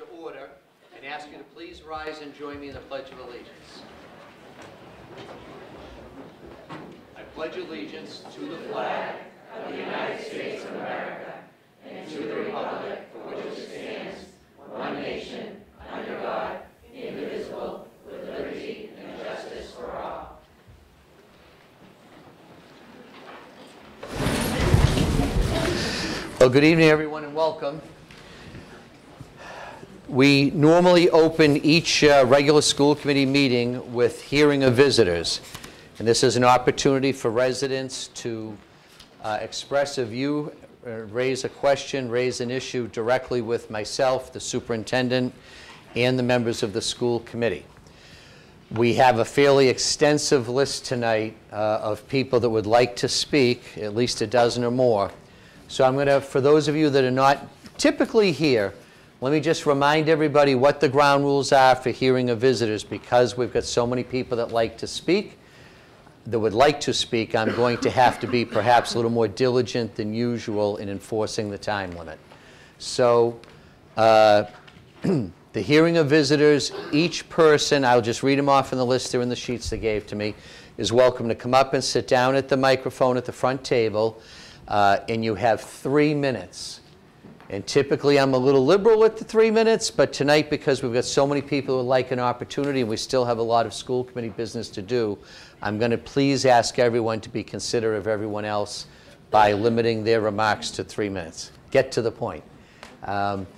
to order and ask you to please rise and join me in the Pledge of Allegiance. I pledge allegiance to the flag of the United States of America and to the republic for which it stands, one nation, under God, indivisible, with liberty and justice for all. Well, good evening, everyone, and welcome. We normally open each uh, regular school committee meeting with hearing of visitors. And this is an opportunity for residents to uh, express a view, uh, raise a question, raise an issue directly with myself, the superintendent, and the members of the school committee. We have a fairly extensive list tonight uh, of people that would like to speak, at least a dozen or more. So I'm going to, for those of you that are not typically here, let me just remind everybody what the ground rules are for hearing of visitors because we've got so many people that like to speak, that would like to speak, I'm going to have to be perhaps a little more diligent than usual in enforcing the time limit. So uh, the hearing of visitors, each person, I'll just read them off in the list they're in the sheets they gave to me, is welcome to come up and sit down at the microphone at the front table uh, and you have three minutes. And typically I'm a little liberal with the three minutes, but tonight because we've got so many people who like an opportunity and we still have a lot of school committee business to do, I'm going to please ask everyone to be considerate of everyone else by limiting their remarks to three minutes. Get to the point. Um,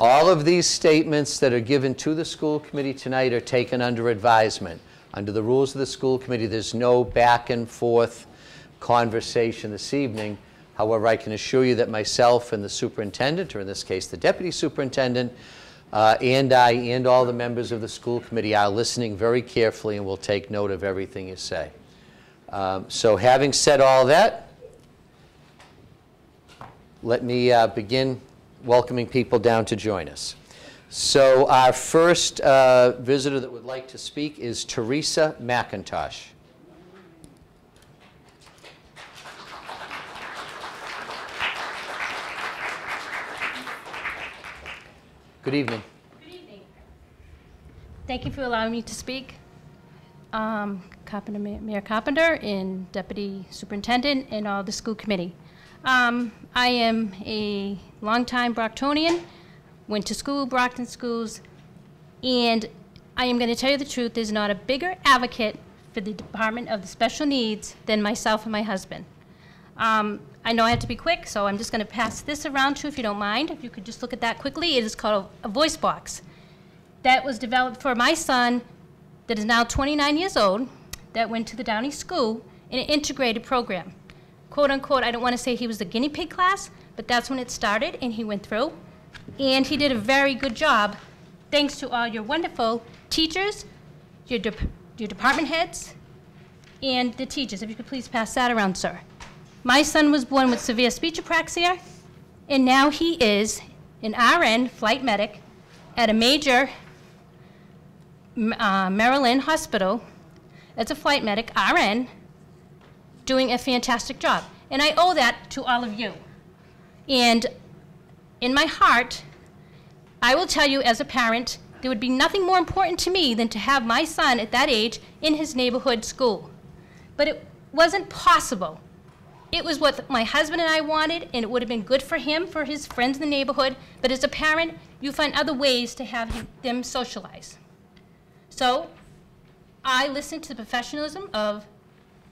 all of these statements that are given to the school committee tonight are taken under advisement. Under the rules of the school committee, there's no back and forth conversation this evening. However, I can assure you that myself and the superintendent, or in this case the deputy superintendent, uh, and I and all the members of the school committee are listening very carefully and will take note of everything you say. Um, so having said all that, let me uh, begin welcoming people down to join us. So our first uh, visitor that would like to speak is Teresa McIntosh. Good evening. Good evening. Thank you for allowing me to speak. Um, Carpenter, Mayor Carpenter and Deputy Superintendent and all the school committee. Um, I am a longtime Brocktonian, went to school, Brockton schools, and I am going to tell you the truth, there's not a bigger advocate for the Department of the Special Needs than myself and my husband. Um, I know I have to be quick, so I'm just going to pass this around to you if you don't mind. If you could just look at that quickly. It is called a voice box. That was developed for my son that is now 29 years old that went to the Downey School in an integrated program. Quote unquote, I don't want to say he was the guinea pig class, but that's when it started and he went through. And he did a very good job thanks to all your wonderful teachers, your, de your department heads, and the teachers. If you could please pass that around, sir. My son was born with severe speech apraxia, and now he is an RN flight medic at a major uh, Maryland hospital as a flight medic, RN, doing a fantastic job. And I owe that to all of you. And in my heart, I will tell you as a parent, there would be nothing more important to me than to have my son at that age in his neighborhood school. But it wasn't possible it was what my husband and I wanted, and it would have been good for him, for his friends in the neighborhood. But as a parent, you find other ways to have them socialize. So I listened to the professionalism of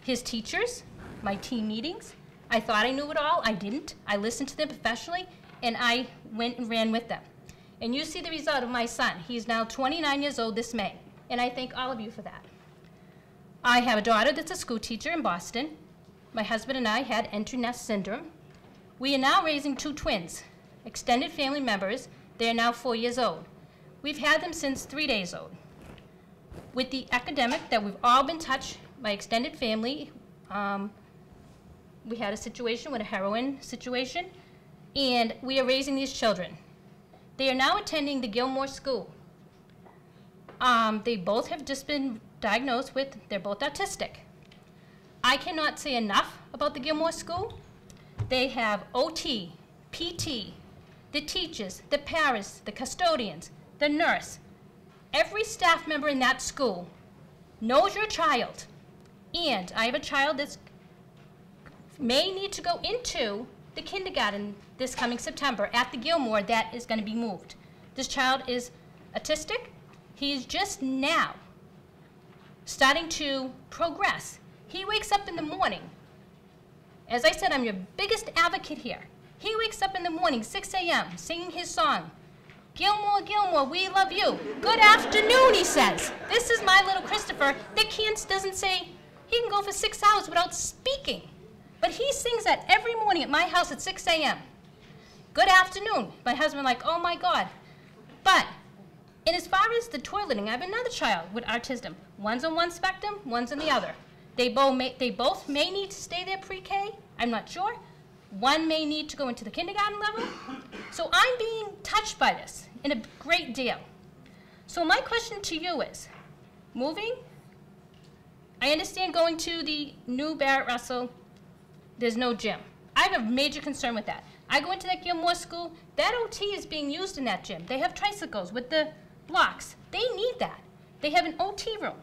his teachers, my team meetings. I thought I knew it all. I didn't. I listened to them professionally, and I went and ran with them. And you see the result of my son. He's now 29 years old this May, and I thank all of you for that. I have a daughter that's a school teacher in Boston, my husband and I had empty nest syndrome. We are now raising two twins, extended family members. They are now four years old. We've had them since three days old. With the epidemic that we've all been touched by extended family, um, we had a situation with a heroin situation, and we are raising these children. They are now attending the Gilmore School. Um, they both have just been diagnosed with, they're both autistic. I cannot say enough about the Gilmore School. They have OT, PT, the teachers, the parents, the custodians, the nurse, every staff member in that school knows your child. And I have a child that may need to go into the kindergarten this coming September at the Gilmore that is going to be moved. This child is autistic. He is just now starting to progress. He wakes up in the morning. As I said, I'm your biggest advocate here. He wakes up in the morning, 6 a.m., singing his song. Gilmore, Gilmore, we love you. Good afternoon, he says. This is my little Christopher that can't, doesn't say, he can go for six hours without speaking. But he sings that every morning at my house at 6 a.m. Good afternoon. My husband like, oh my God. But, and as far as the toileting, I have another child with autism. One's on one spectrum, one's on the other. They both may, they both may need to stay there pre-K, I'm not sure. One may need to go into the kindergarten level. So I'm being touched by this in a great deal. So my question to you is, moving, I understand going to the new Barrett Russell, there's no gym. I have a major concern with that. I go into that Gilmore school, that OT is being used in that gym. They have tricycles with the blocks. They need that. They have an OT room.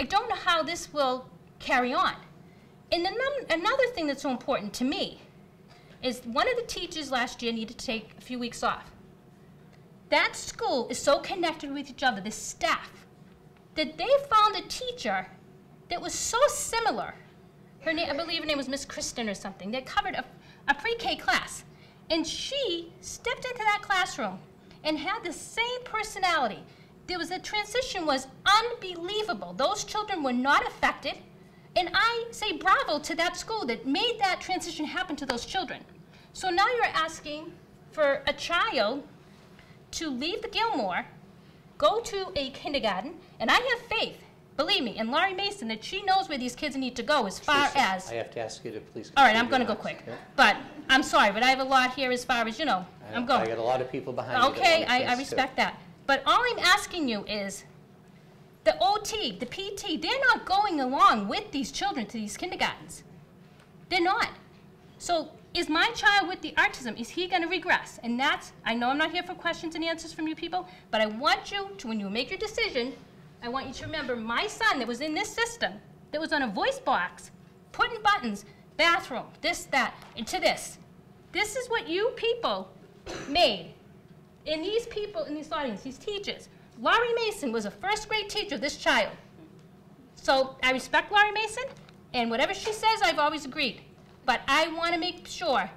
I don't know how this will carry on. And another thing that's so important to me is one of the teachers last year needed to take a few weeks off. That school is so connected with each other, the staff, that they found a teacher that was so similar. Her name, I believe her name was Miss Kristen or something. That covered a, a pre-K class. And she stepped into that classroom and had the same personality. There was the transition was unbelievable. Those children were not affected. And I say bravo to that school that made that transition happen to those children. So now you're asking for a child to leave the Gilmore, go to a kindergarten, and I have faith, believe me, in Laurie Mason that she knows where these kids need to go as far as. I have to ask you to please. All right, I'm going to go quick. remarks, But I'm sorry, but I have a lot here as far as, you know, okay? I'm going. I got a lot of people behind that Okay, I, I, I chance, too. respect that. But all I'm asking you is, the OT, the PT, they're not going along with these children to these kindergartens. They're not. So is my child with the autism, is he gonna regress? And that's, I know I'm not here for questions and answers from you people, but I want you to, when you make your decision, I want you to remember my son that was in this system, that was on a voice box, putting buttons, bathroom, this, that, into this. This is what you people made. And these people in this audience, these teachers, Laurie Mason was a first grade teacher of this child. So I respect Laurie Mason, and whatever she says, I've always agreed. But I want to make sure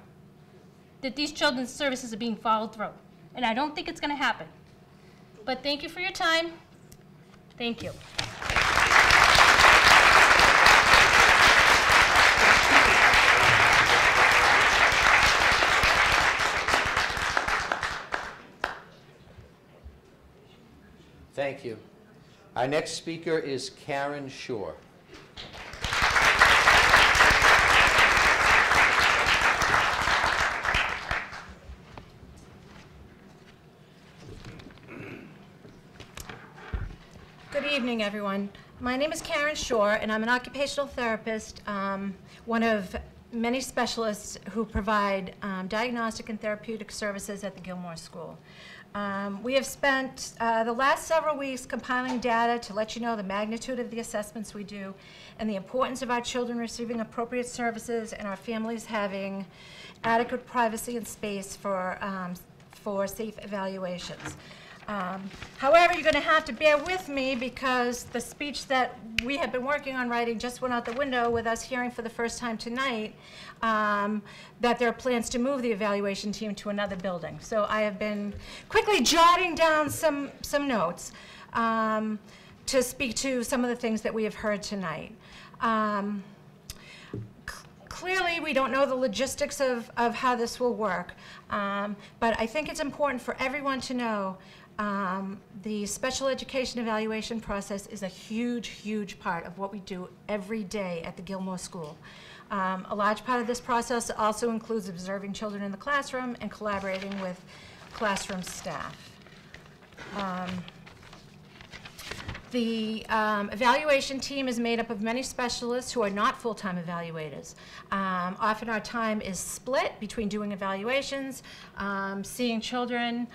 that these children's services are being followed through. And I don't think it's going to happen. But thank you for your time. Thank you. Thank you. Our next speaker is Karen Shore. Good evening, everyone. My name is Karen Shore, and I'm an occupational therapist, um, one of many specialists who provide um, diagnostic and therapeutic services at the Gilmore School. Um, we have spent uh, the last several weeks compiling data to let you know the magnitude of the assessments we do and the importance of our children receiving appropriate services and our families having adequate privacy and space for, um, for safe evaluations. Um, However, you're going to have to bear with me because the speech that we have been working on writing just went out the window with us hearing for the first time tonight um, that there are plans to move the evaluation team to another building. So I have been quickly jotting down some, some notes um, to speak to some of the things that we have heard tonight. Um, clearly, we don't know the logistics of, of how this will work, um, but I think it's important for everyone to know um, the special education evaluation process is a huge, huge part of what we do every day at the Gilmore School. Um, a large part of this process also includes observing children in the classroom and collaborating with classroom staff. Um, The um, evaluation team is made up of many specialists who are not full-time evaluators. Um, Often our time is split between doing evaluations, um, seeing children,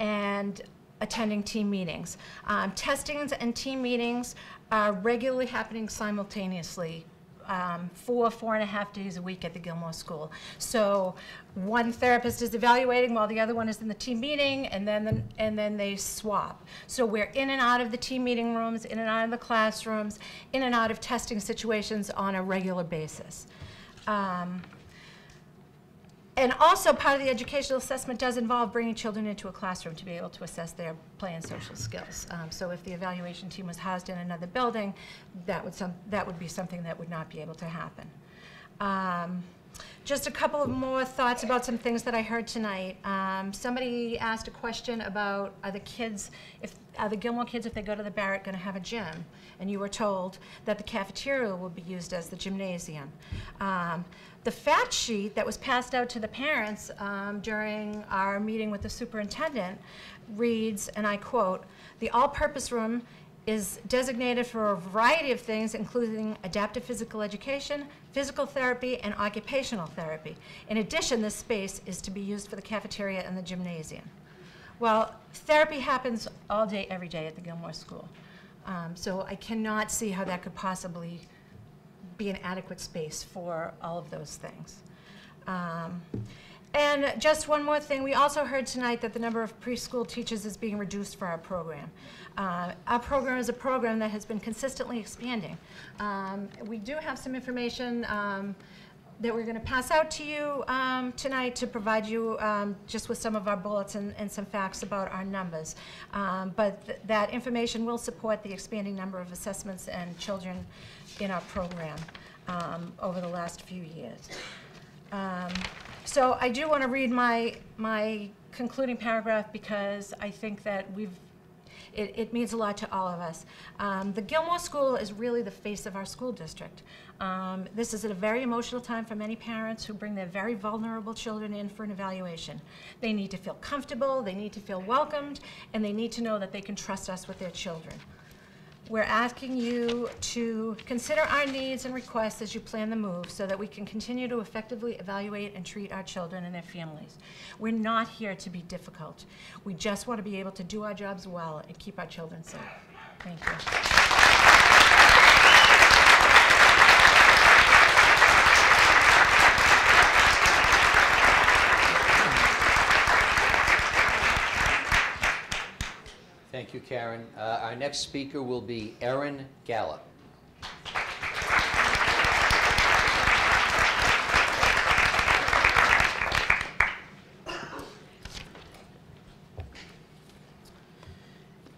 and attending team meetings. Um, Testings and team meetings are regularly happening simultaneously um, four, four and a half days a week at the Gilmore School. So one therapist is evaluating while the other one is in the team meeting, and then the, and then they swap. So we're in and out of the team meeting rooms, in and out of the classrooms, in and out of testing situations on a regular basis. Um, and also, part of the educational assessment does involve bringing children into a classroom to be able to assess their play and social skills. Um, so if the evaluation team was housed in another building, that would, some, that would be something that would not be able to happen. Um, just a couple of more thoughts about some things that I heard tonight. Um, somebody asked a question about are the kids, if are the Gilmore kids, if they go to the Barrett, going to have a gym? And you were told that the cafeteria will be used as the gymnasium. Um, the fact sheet that was passed out to the parents um, during our meeting with the superintendent reads, and I quote, "The all-purpose room is designated for a variety of things, including adaptive physical education, physical therapy, and occupational therapy. In addition, this space is to be used for the cafeteria and the gymnasium. Well, therapy happens all day, every day at the Gilmore School. Um, so I cannot see how that could possibly be an adequate space for all of those things. Um, and just one more thing, we also heard tonight that the number of preschool teachers is being reduced for our program. Uh, our program is a program that has been consistently expanding. Um, we do have some information um, that we're going to pass out to you um, tonight to provide you um, just with some of our bullets and, and some facts about our numbers. Um, but th that information will support the expanding number of assessments and children in our program um, over the last few years. Um, so I do want to read my, my concluding paragraph because I think that we've it, it, means a lot to all of us. Um, the Gilmore School is really the face of our school district. Um, this is a very emotional time for many parents who bring their very vulnerable children in for an evaluation. They need to feel comfortable, they need to feel welcomed, and they need to know that they can trust us with their children. We're asking you to consider our needs and requests as you plan the move so that we can continue to effectively evaluate and treat our children and their families. We're not here to be difficult. We just want to be able to do our jobs well and keep our children safe. Thank you. Thank you, Karen. Uh, Our next speaker will be Erin Gallup.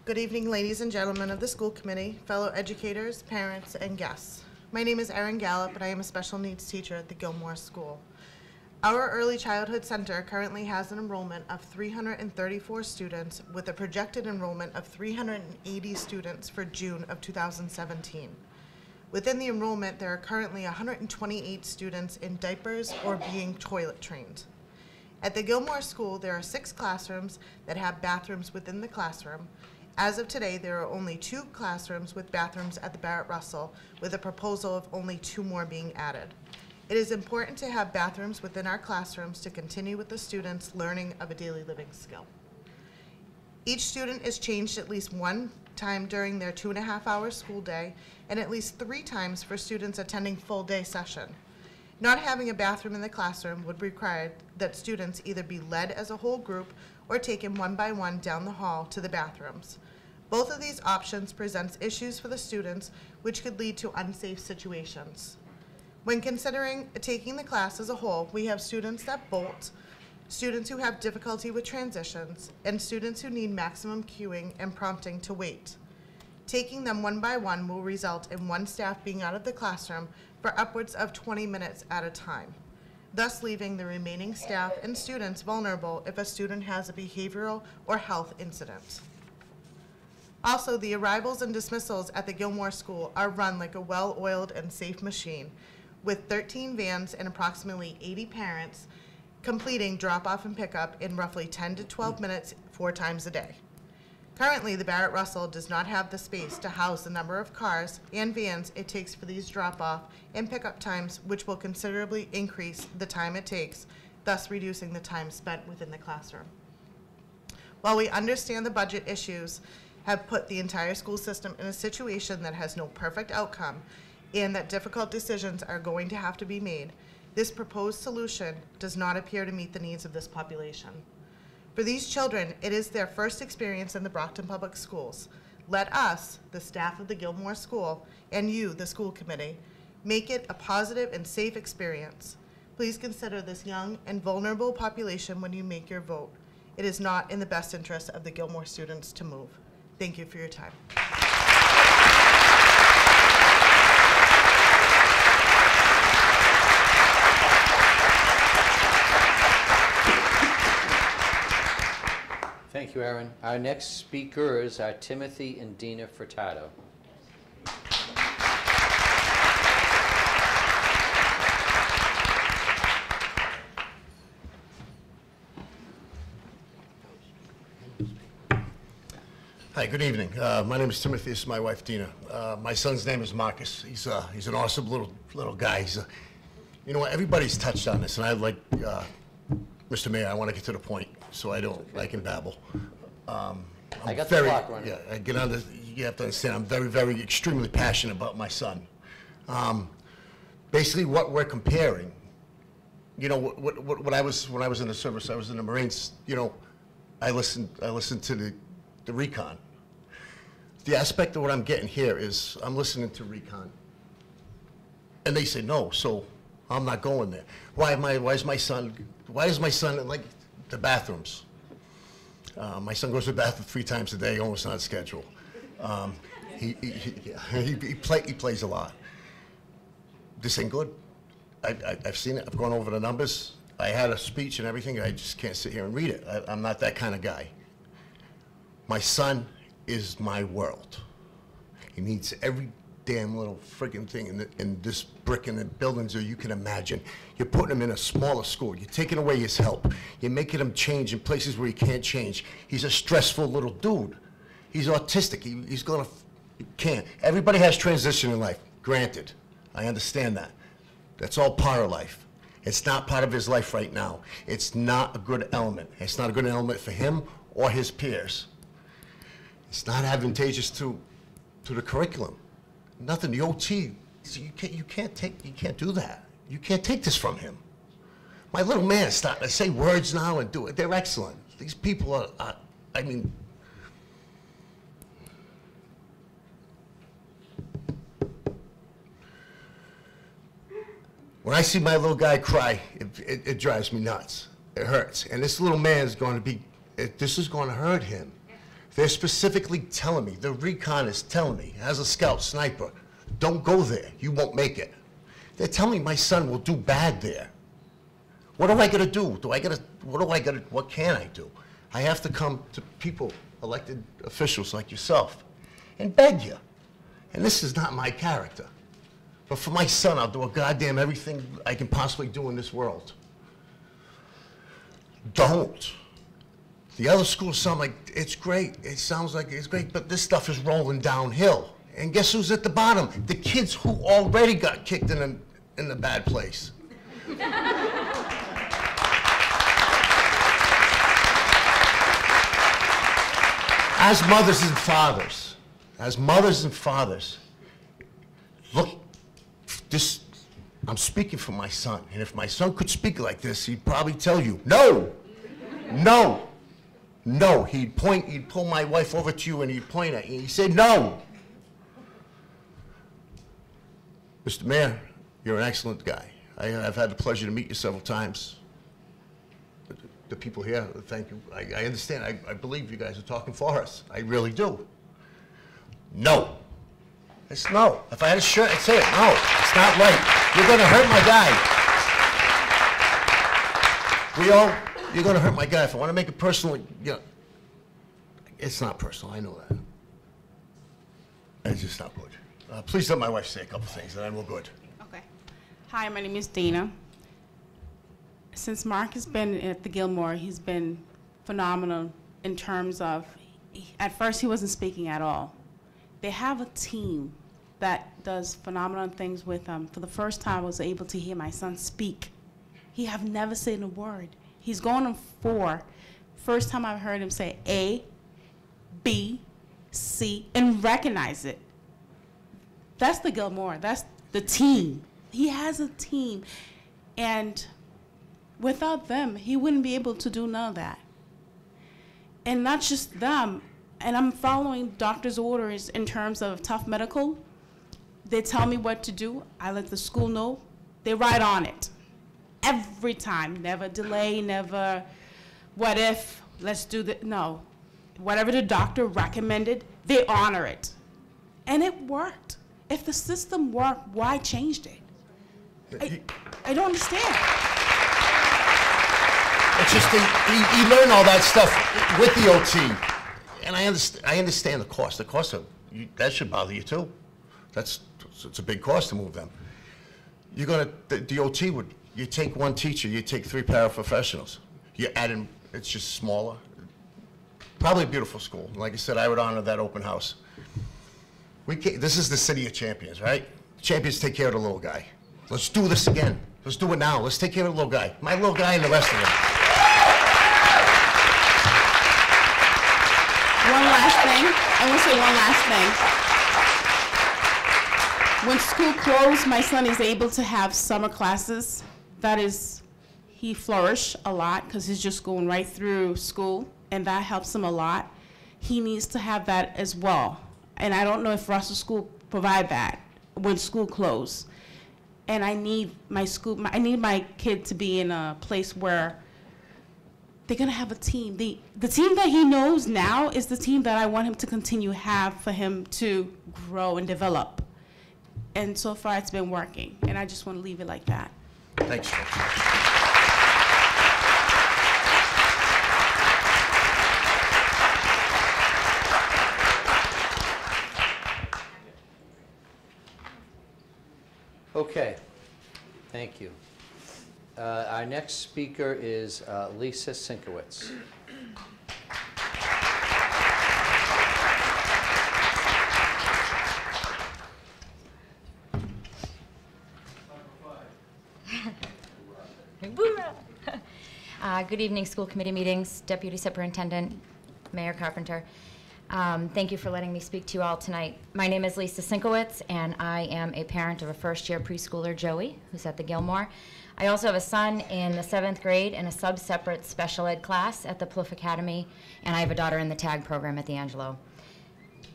Good evening, ladies and gentlemen of the school committee, fellow educators, parents, and guests. My name is Erin Gallup, and I am a special needs teacher at the Gilmore School. Our Early Childhood Center currently has an enrollment of 334 students with a projected enrollment of 380 students for June of 2017. Within the enrollment, there are currently 128 students in diapers or being toilet trained. At the Gilmore School, there are six classrooms that have bathrooms within the classroom. As of today, there are only two classrooms with bathrooms at the Barrett Russell, with a proposal of only two more being added. It is important to have bathrooms within our classrooms to continue with the students' learning of a daily living skill. Each student is changed at least one time during their two and a half hour school day and at least three times for students attending full day session. Not having a bathroom in the classroom would require that students either be led as a whole group or taken one by one down the hall to the bathrooms. Both of these options presents issues for the students which could lead to unsafe situations. When considering taking the class as a whole, we have students that bolt, students who have difficulty with transitions, and students who need maximum cueing and prompting to wait. Taking them one by one will result in one staff being out of the classroom for upwards of 20 minutes at a time, thus leaving the remaining staff and students vulnerable if a student has a behavioral or health incident. Also, the arrivals and dismissals at the Gilmore School are run like a well-oiled and safe machine, with 13 vans and approximately 80 parents completing drop-off and pickup in roughly 10 to 12 mm. minutes four times a day. Currently, the Barrett Russell does not have the space to house the number of cars and vans it takes for these drop-off and pickup times, which will considerably increase the time it takes, thus reducing the time spent within the classroom. While we understand the budget issues have put the entire school system in a situation that has no perfect outcome and that difficult decisions are going to have to be made, this proposed solution does not appear to meet the needs of this population. For these children, it is their first experience in the Brockton Public Schools. Let us, the staff of the Gilmore School, and you, the school committee, make it a positive and safe experience. Please consider this young and vulnerable population when you make your vote. It is not in the best interest of the Gilmore students to move. Thank you for your time. Thank you, Erin. Our next speakers are Timothy and Dina Furtado. Hi, good evening. Uh, my name is Timothy. This is my wife, Dina. Uh, my son's name is Marcus. He's uh, he's an awesome little little guy. He's a, you know what? Everybody's touched on this, and I like uh, Mr. Mayor. I want to get to the point, so I don't I can babble. Um, I I'm got the very- clock running. Yeah, I get on the. You have to understand. I'm very, very, extremely passionate about my son. Um, basically, what we're comparing you know, what, what- what, what I was, when I was in the service, I was in the Marines, you know, I listened, I listened to the, the recon. The aspect of what I'm getting here is, I'm listening to recon. And they say, no, so I'm not going there. Why am I, why is my son, why is my son like the bathrooms? Uh, my son goes to the bathroom three times a day, almost on schedule. Um, he, he, he, he, play, he plays a lot. This ain't good. I, I, I've seen it. I've gone over the numbers. I had a speech and everything. I just can't sit here and read it. I, I'm not that kind of guy. My son is my world. He needs every damn little friggin' thing in, the, in this brick in the buildings that you can imagine. You're putting him in a smaller school. You're taking away his help. You're making him change in places where he can't change. He's a stressful little dude. He's autistic. He, he's gonna, can't. Everybody has transition in life. Granted, I understand that. That's all part of life. It's not part of his life right now. It's not a good element. It's not a good element for him or his peers. It's not advantageous to, to the curriculum. Nothing. The OT, so you can't, you can't take, you can't do that. You can't take this from him. My little man is starting to say words now and do it. They're excellent. These people are, are I mean, When I see my little guy cry, it, it, it drives me nuts. It hurts. And this little man is going to be, it, this is going to hurt him. They're specifically telling me, the recon is telling me, as a scout sniper, don't go there. You won't make it. They're telling me my son will do bad there. What am I going to do? Do I got to, what do I got to, what can I do? I have to come to people, elected officials like yourself, and beg you. And this is not my character. But for my son, I'll do a goddamn everything I can possibly do in this world. Don't. The other schools sound like it's great. It sounds like it's great, but this stuff is rolling downhill. And guess who's at the bottom? The kids who already got kicked in a, in the bad place. As mothers and fathers, as mothers and fathers, look, this, I'm speaking for my son, and if my son could speak like this, he'd probably tell you, no, no, no. He'd point, he'd pull my wife over to you and he'd point at you. He said, no. Mr. Mayor, you're an excellent guy. I, I've had the pleasure to meet you several times. The- The people here, thank you. I, I understand. I, I believe you guys are talking for us. I really do. No. It's no. If I had a shirt, I'd say it. No, it's not right. You're gonna hurt my guy. We all, you're gonna hurt my guy. If I wanna make it personal, you know, it's not personal, I know that. It's just not good. Uh, please let my wife say a couple things, and then we're good. Okay. Hi, my name is Dina. Since Mark has been at the Gilmore, he's been phenomenal in terms of at first he wasn't speaking at all. They have a team that does phenomenal things with him. For the first time, I was able to hear my son speak. He have never said a word. He's going on four. First time I've heard him say A, B, C, and recognize it. That's the Gilmore. That's the team. He has a team. And without them, he wouldn't be able to do none of that. And not just them, and I'm following doctor's orders in terms of tough medical. They tell me what to do. I let the school know. They write on it. Every time. Never delay, never what if, let's do the, no. Whatever the doctor recommended, they honor it. And it worked. If the system worked, why changed it? I, I don't understand. It's just, you, you learn all that stuff with the OT. And I understand, I understand the cost. The cost of, you- that should bother you too. That's, it's a big cost to move them. You're gonna, the, the OT would, you take one teacher, you take three paraprofessionals. You add in, it's just smaller. Probably a beautiful school. Like I said, I would honor that open house. We this is the city of champions, right? Champions take care of the little guy. Let's do this again. Let's do it now. Let's take care of the little guy. My little guy and the rest of them. One last thing. I want to say one last thing. When school closed, my son is able to have summer classes. That is, he flourish a lot because he's just going right through school, and that helps him a lot. He needs to have that as well. And I don't know if Russell School provide that when school closed. And I need my school, I need my kid to be in a place where they're gonna have a team. The the team that he knows now is the team that I want him to continue have for him to grow and develop. And so far, it's been working. And I just want to leave it like that. Thanks, Okay, thank you. Uh, Our next speaker is uh, Lisa Sinkowitz. Uh, Good evening, school committee meetings, Deputy Superintendent, Mayor Carpenter. Um, Thank you for letting me speak to you all tonight. My name is Lisa Sinkowitz, and I am a parent of a first-year preschooler, Joey, who's at the Gilmore. I also have a son in the seventh grade in a sub-separate special ed class at the Plouffe Academy, and I have a daughter in the TAG program at the Angelo.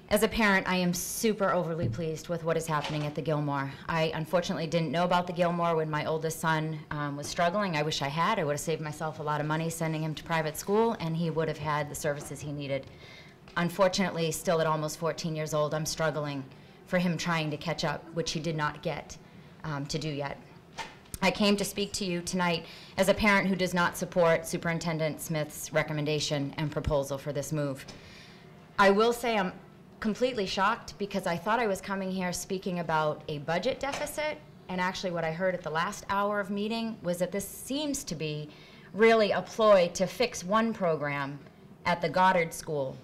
As a parent, I am super overly pleased with what is happening at the Gilmore. I unfortunately didn't know about the Gilmore when my oldest son um, was struggling. I wish I had. I would have saved myself a lot of money sending him to private school, and he would have had the services he needed. Unfortunately, still at almost 14 years old, I'm struggling for him trying to catch up, which he did not get um, to do yet. I came to speak to you tonight as a parent who does not support Superintendent Smith's recommendation and proposal for this move. I will say I'm completely shocked because I thought I was coming here speaking about a budget deficit, and actually what I heard at the last hour of meeting was that this seems to be really a ploy to fix one program at the Goddard School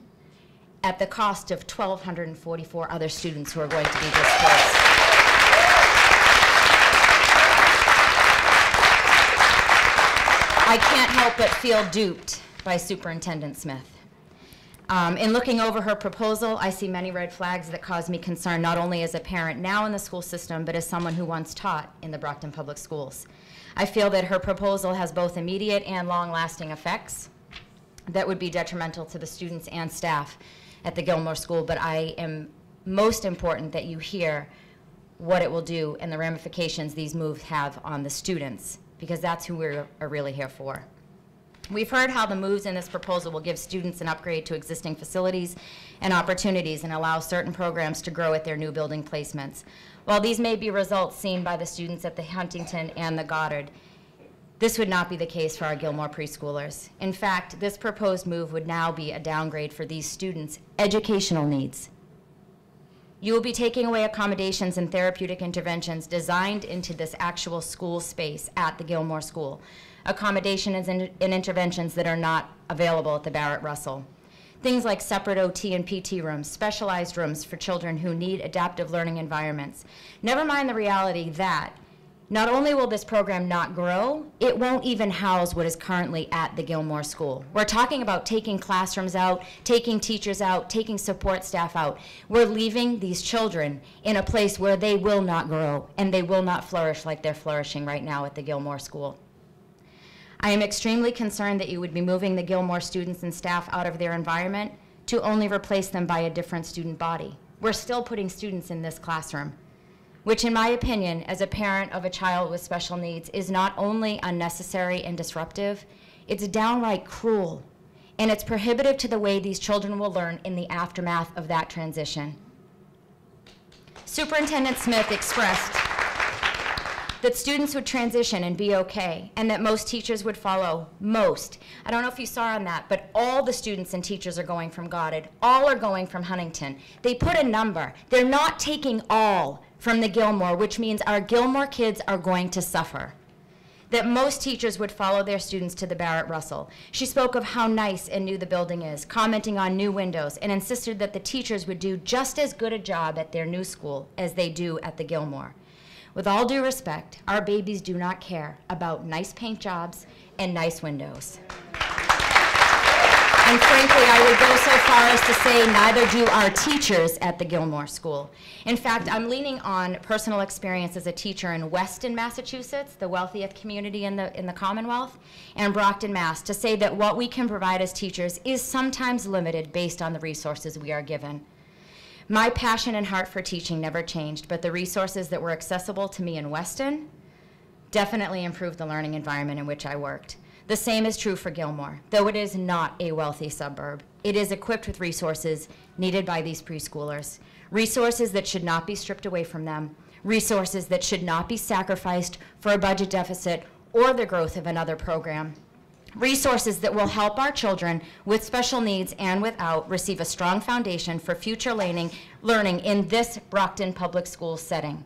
at the cost of 1,244 other students who are going to be displaced. I can't help but feel duped by Superintendent Smith. Um, in looking over her proposal, I see many red flags that cause me concern, not only as a parent now in the school system, but as someone who once taught in the Brockton Public Schools. I feel that her proposal has both immediate and long-lasting effects that would be detrimental to the students and staff at the Gilmore School, but I am most important that you hear what it will do and the ramifications these moves have on the students, because that's who we are really here for. We've heard how the moves in this proposal will give students an upgrade to existing facilities and opportunities and allow certain programs to grow at their new building placements. While these may be results seen by the students at the Huntington and the Goddard, this would not be the case for our Gilmore preschoolers. In fact, this proposed move would now be a downgrade for these students' educational needs. You will be taking away accommodations and therapeutic interventions designed into this actual school space at the Gilmore School. Accommodations and, and interventions that are not available at the Barrett Russell. Things like separate OT and PT rooms, specialized rooms for children who need adaptive learning environments. Never mind the reality that not only will this program not grow, it won't even house what is currently at the Gilmore School. We're talking about taking classrooms out, taking teachers out, taking support staff out. We're leaving these children in a place where they will not grow and they will not flourish like they're flourishing right now at the Gilmore School. I am extremely concerned that you would be moving the Gilmore students and staff out of their environment to only replace them by a different student body. We're still putting students in this classroom which in my opinion, as a parent of a child with special needs, is not only unnecessary and disruptive, it's downright cruel, and it's prohibitive to the way these children will learn in the aftermath of that transition. Superintendent Smith expressed that students would transition and be okay, and that most teachers would follow. Most. I don't know if you saw on that, but all the students and teachers are going from Goddard. All are going from Huntington. They put a number. They're not taking all from the Gilmore, which means our Gilmore kids are going to suffer. That most teachers would follow their students to the Barrett Russell. She spoke of how nice and new the building is, commenting on new windows, and insisted that the teachers would do just as good a job at their new school as they do at the Gilmore. With all due respect, our babies do not care about nice paint jobs and nice windows. And frankly, I would go so far as to say neither do our teachers at the Gilmore School. In fact, I'm leaning on personal experience as a teacher in Weston, Massachusetts, the wealthiest community in the, in the Commonwealth, and Brockton, Mass, to say that what we can provide as teachers is sometimes limited based on the resources we are given. My passion and heart for teaching never changed, but the resources that were accessible to me in Weston definitely improved the learning environment in which I worked. The same is true for Gilmore. Though it is not a wealthy suburb, it is equipped with resources needed by these preschoolers. Resources that should not be stripped away from them. Resources that should not be sacrificed for a budget deficit or the growth of another program. Resources that will help our children with special needs and without receive a strong foundation for future learning, learning in this Brockton Public Schools setting.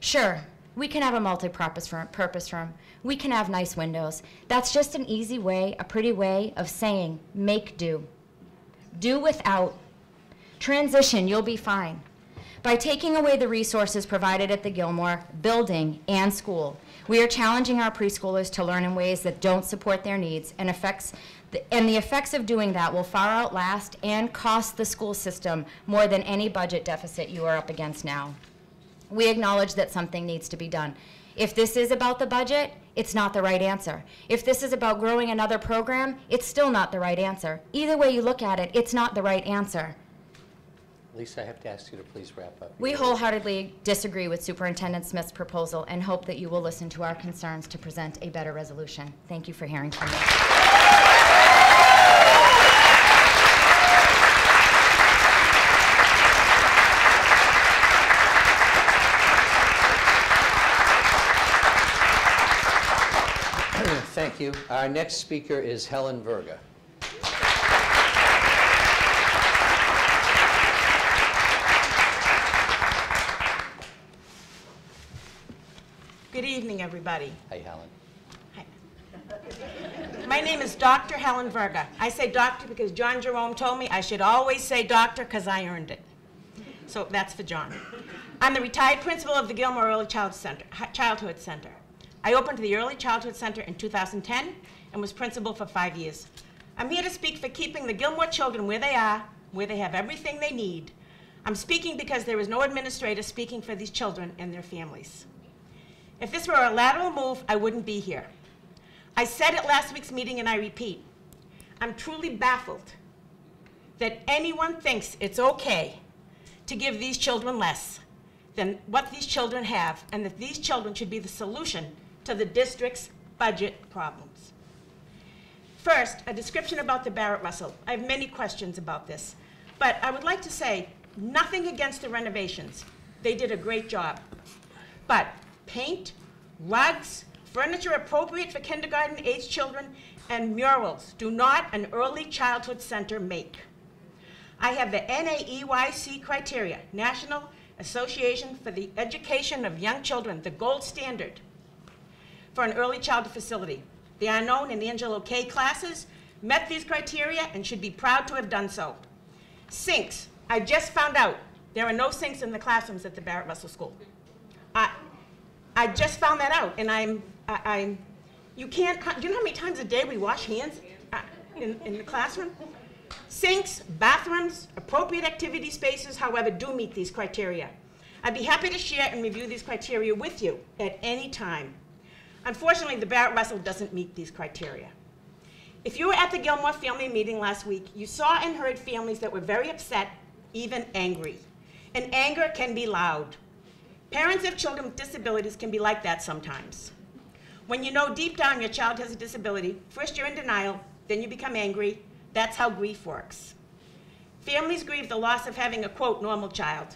Sure, we can have a multi-purpose room, purpose room. We can have nice windows. That's just an easy way, a pretty way of saying make do. Do without. Transition, you'll be fine. By taking away the resources provided at the Gilmore building and school, we are challenging our preschoolers to learn in ways that don't support their needs and effects and the effects of doing that will far outlast and cost the school system more than any budget deficit you are up against now we acknowledge that something needs to be done. If this is about the budget, it's not the right answer. If this is about growing another program, it's still not the right answer. Either way you look at it, it's not the right answer. Lisa, I have to ask you to please wrap up. We wholeheartedly disagree with Superintendent Smith's proposal and hope that you will listen to our concerns to present a better resolution. Thank you for hearing from me. Thank you. Our next speaker is Helen Verga. Good evening, everybody. Hi, Helen. Hi. My name is Dr. Helen Verga. I say doctor because John Jerome told me I should always say doctor because I earned it. So that's for John. I'm the retired principal of the Gilmore Early Child Center, Childhood Center. I opened the Early Childhood Center in 2010 and was principal for five years. I'm here to speak for keeping the Gilmore children where they are, where they have everything they need. I'm speaking because there is no administrator speaking for these children and their families. If this were a lateral move, I wouldn't be here. I said at last week's meeting, and I repeat, I'm truly baffled that anyone thinks it's okay to give these children less than what these children have, and that these children should be the solution to the district's budget problems. First, a description about the Barrett Russell. I have many questions about this, but I would like to say nothing against the renovations. They did a great job. But paint, rugs, furniture appropriate for kindergarten age children, and murals do not an early childhood center make. I have the NAEYC criteria, National Association for the Education of Young Children, the gold standard for an early childhood facility. The are known in Angelo K classes, met these criteria and should be proud to have done so. Sinks. I just found out there are no sinks in the classrooms at the Barrett Russell School. I, I just found that out, and I'm, I, I'm, you can't, do you know how many times a day we wash hands uh, in, in the classroom? Sinks, bathrooms, appropriate activity spaces, however, do meet these criteria. I'd be happy to share and review these criteria with you at any time. Unfortunately, the Barrett Russell doesn't meet these criteria. If you were at the Gilmore family meeting last week, you saw and heard families that were very upset, even angry. And anger can be loud. Parents of children with disabilities can be like that sometimes. When you know deep down your child has a disability, first you're in denial, then you become angry. That's how grief works. Families grieve the loss of having a quote normal child.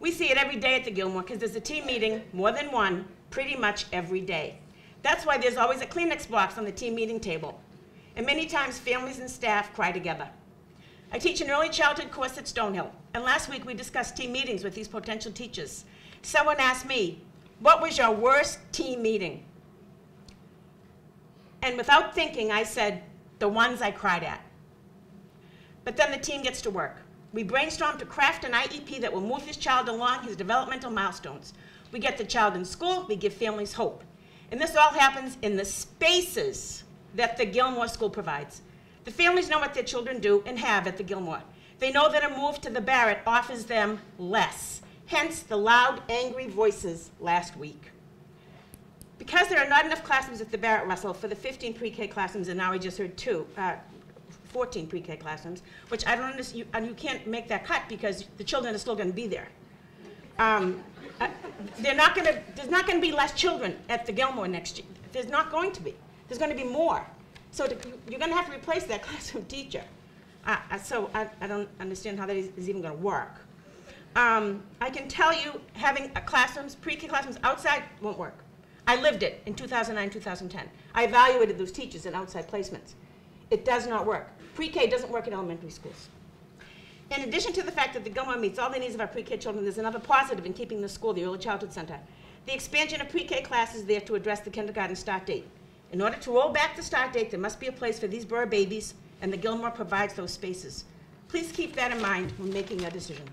We see it every day at the Gilmore because there's a team meeting, more than one, pretty much every day. That's why there's always a Kleenex box on the team meeting table. And many times families and staff cry together. I teach an early childhood course at Stonehill, and last week we discussed team meetings with these potential teachers. Someone asked me, what was your worst team meeting? And without thinking, I said, the ones I cried at. But then the team gets to work. We brainstorm to craft an IEP that will move this child along his developmental milestones. We get the child in school, we give families hope. And this all happens in the spaces that the Gilmore School provides. The families know what their children do and have at the Gilmore. They know that a move to the Barrett offers them less, hence the loud, angry voices last week. Because there are not enough classrooms at the Barrett Russell for the 15 pre-K classrooms, and now I just heard two, uh, 14 pre-K classrooms, which I don't understand, you, and you can't make that cut because the children are still going to be there. Um, uh, they're not going to, there's not going to be less children at the Gilmore next year. There's not going to be. There's going to be more. So to, you're going to have to replace that classroom teacher. Uh, uh, so I, I, don't understand how that is, is even going to work. Um, I can tell you having classrooms, pre-K classrooms outside won't work. I lived it in 2009, 2010. I evaluated those teachers in outside placements. It does not work. Pre-K doesn't work in elementary schools. In addition to the fact that the Gilmore meets all the needs of our pre-K children, there's another positive in keeping the school the early childhood center. The expansion of pre-K classes there to address the kindergarten start date. In order to roll back the start date, there must be a place for these Burr babies, and the Gilmore provides those spaces. Please keep that in mind when making your decision.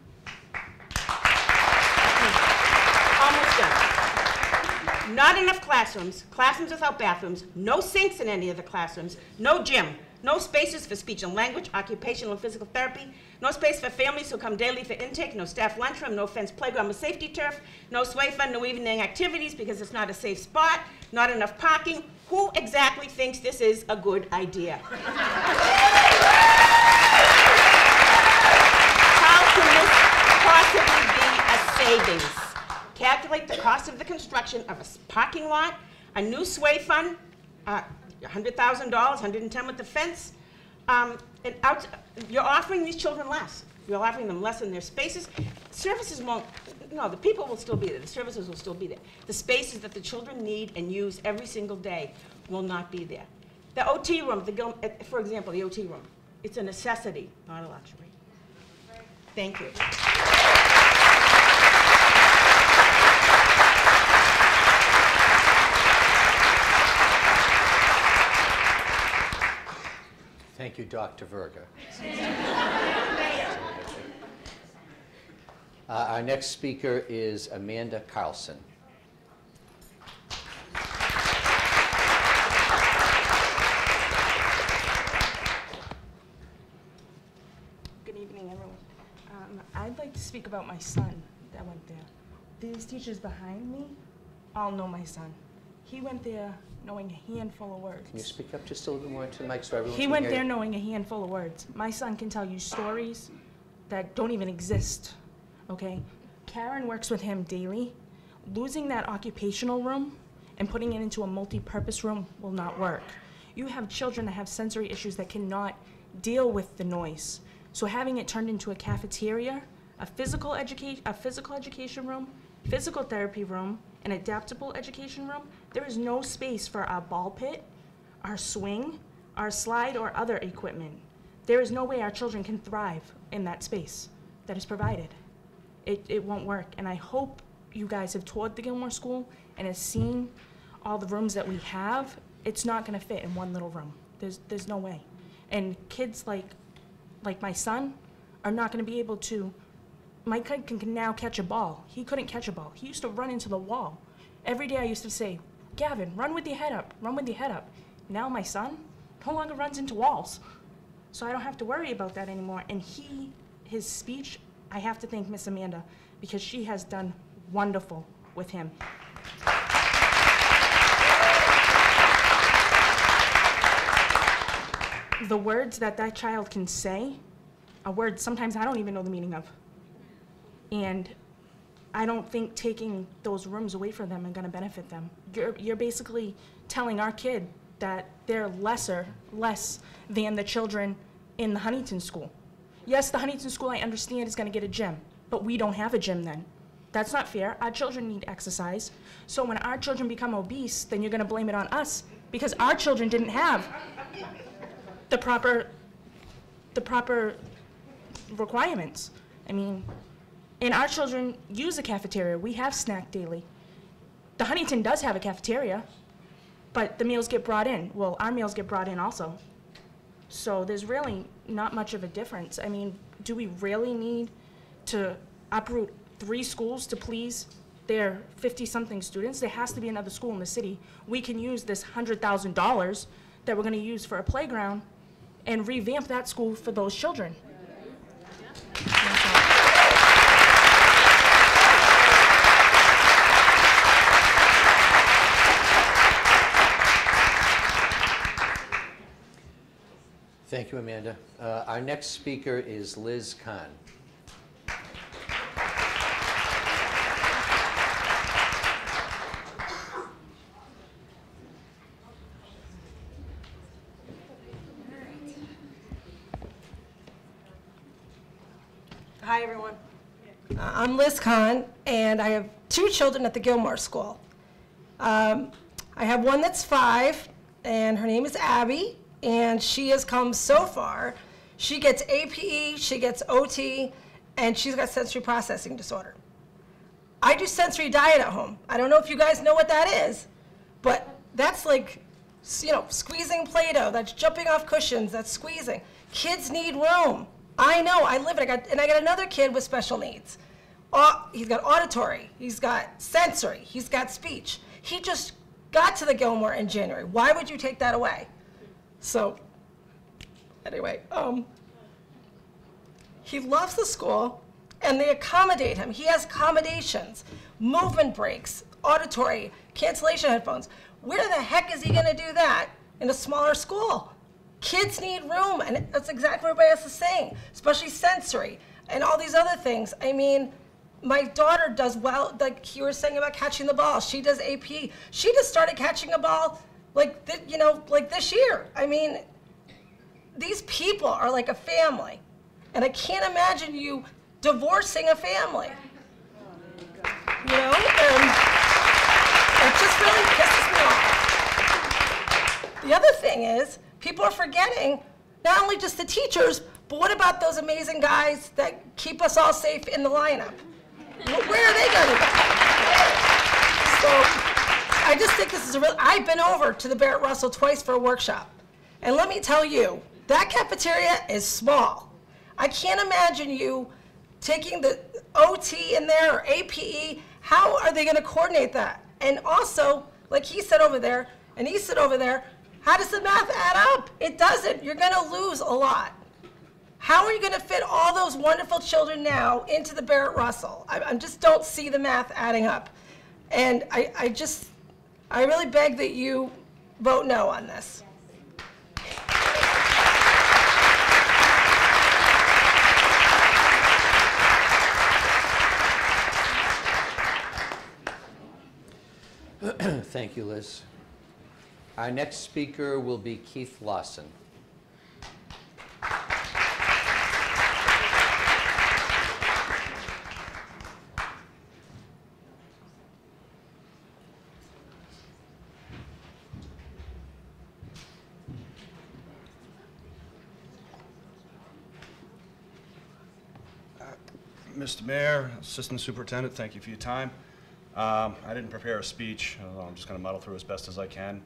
Almost done. Not enough classrooms, classrooms without bathrooms, no sinks in any of the classrooms, no gym, no spaces for speech and language, occupational and physical therapy, no space for families who come daily for intake, no staff lunchroom, no fenced playground with safety turf, no sway fun, no evening activities because it's not a safe spot, not enough parking. Who exactly thinks this is a good idea? How can this possibly be a savings? Calculate the cost of the construction of a parking lot, a new sway fun, uh, $100,000, 110 with the fence. Um, and out, you're offering these children less. You're offering them less in their spaces. Services won't, no, the people will still be there. The services will still be there. The spaces that the children need and use every single day will not be there. The OT room, the, eh, for example, the OT room, it's a necessity, not a luxury. Thank you. Thank you, Dr. Verga. Uh, Our next speaker is Amanda Carlson. Good evening, everyone. Um, I'd like to speak about my son that went there. These teachers behind me all know my son. He went there knowing a handful of words. Can you speak up just a little bit more into the mic so everyone can hear? He went there you? knowing a handful of words. My son can tell you stories that don't even exist, okay? Karen works with him daily. Losing that occupational room and putting it into a multi-purpose room will not work. You have children that have sensory issues that cannot deal with the noise. So having it turned into a cafeteria, a physical education, a physical education room, physical therapy room, an adaptable education room, there is no space for our ball pit, our swing, our slide, or other equipment. There is no way our children can thrive in that space that is provided. It, it won't work. And I hope you guys have toured the Gilmore School and have seen all the rooms that we have. It's not going to fit in one little room. There's, there's no way. And kids like, like my son are not going to be able to. My kid can, can now catch a ball. He couldn't catch a ball. He used to run into the wall. Every day I used to say, Gavin, run with your head up, run with your head up. Now my son no longer runs into walls. So I don't have to worry about that anymore. And he, his speech, I have to thank Miss Amanda because she has done wonderful with him. The words that that child can say are words sometimes I don't even know the meaning of. And I don't think taking those rooms away from them are going to benefit them. You're, you're basically telling our kid that they're lesser, less than the children in the Huntington school. Yes, the Huntington school, I understand, is going to get a gym, but we don't have a gym then. That's not fair. Our children need exercise. So when our children become obese, then you're going to blame it on us because our children didn't have the proper, the proper requirements. I mean, and our children use the cafeteria. We have snack daily. The Huntington does have a cafeteria, but the meals get brought in. Well, our meals get brought in also. So there's really not much of a difference. I mean, do we really need to uproot three schools to please their 50-something students? There has to be another school in the city. We can use this $100,000 that we're going to use for a playground and revamp that school for those children. Thank you, Amanda. Uh, Our next speaker is Liz Kahn. Hi, everyone. Uh, I'm Liz Kahn, and I have two children at the Gilmore School. Um, I have one that's five, and her name is Abby, and she has come so far. She gets APE, she gets OT, and she's got sensory processing disorder. I do sensory diet at home. I don't know if you guys know what that is, but that's like, you know, squeezing Play-Doh, that's jumping off cushions, that's squeezing. Kids need room. I know, I live it. I got, and I got another kid with special needs. Au- he's got auditory, he's got sensory, he's got speech. He just got to the Gilmore in January. Why would you take that away? So, anyway, um, he loves the school and they accommodate him. He has accommodations, movement breaks, auditory, cancellation headphones. Where the heck is he going to do that in a smaller school? Kids need room, and that's exactly what everybody else is saying, especially sensory and all these other things. I mean, my daughter does well, like you were saying about catching the ball. She does AP. She just started catching a ball like, thi- you know, like this year. I mean, these people are like a family. And I can't imagine you divorcing a family. You know? And it just really pisses me off. The other thing is, people are forgetting not only just the teachers, but what about those amazing guys that keep us all safe in the lineup? Where are they going to go? So I just think this is a real, I've been over to the Barrett Russell twice for a workshop. And let me tell you, that cafeteria is small. I can't imagine you taking the OT in there or APE. How are they going to coordinate that? And also, like he said over there, and he said over there, how does the math add up? It doesn't. You're going to lose a lot. How are you going to fit all those wonderful children now into the Barrett Russell? I, I just don't see the math adding up. And I, I just, I really beg that you vote no on this. Thank you, Liz. Our next speaker will be Keith Lawson. Mr. Mayor, Assistant Superintendent, thank you for your time. Um, I didn't prepare a speech, I'm just going to muddle through as best as I can.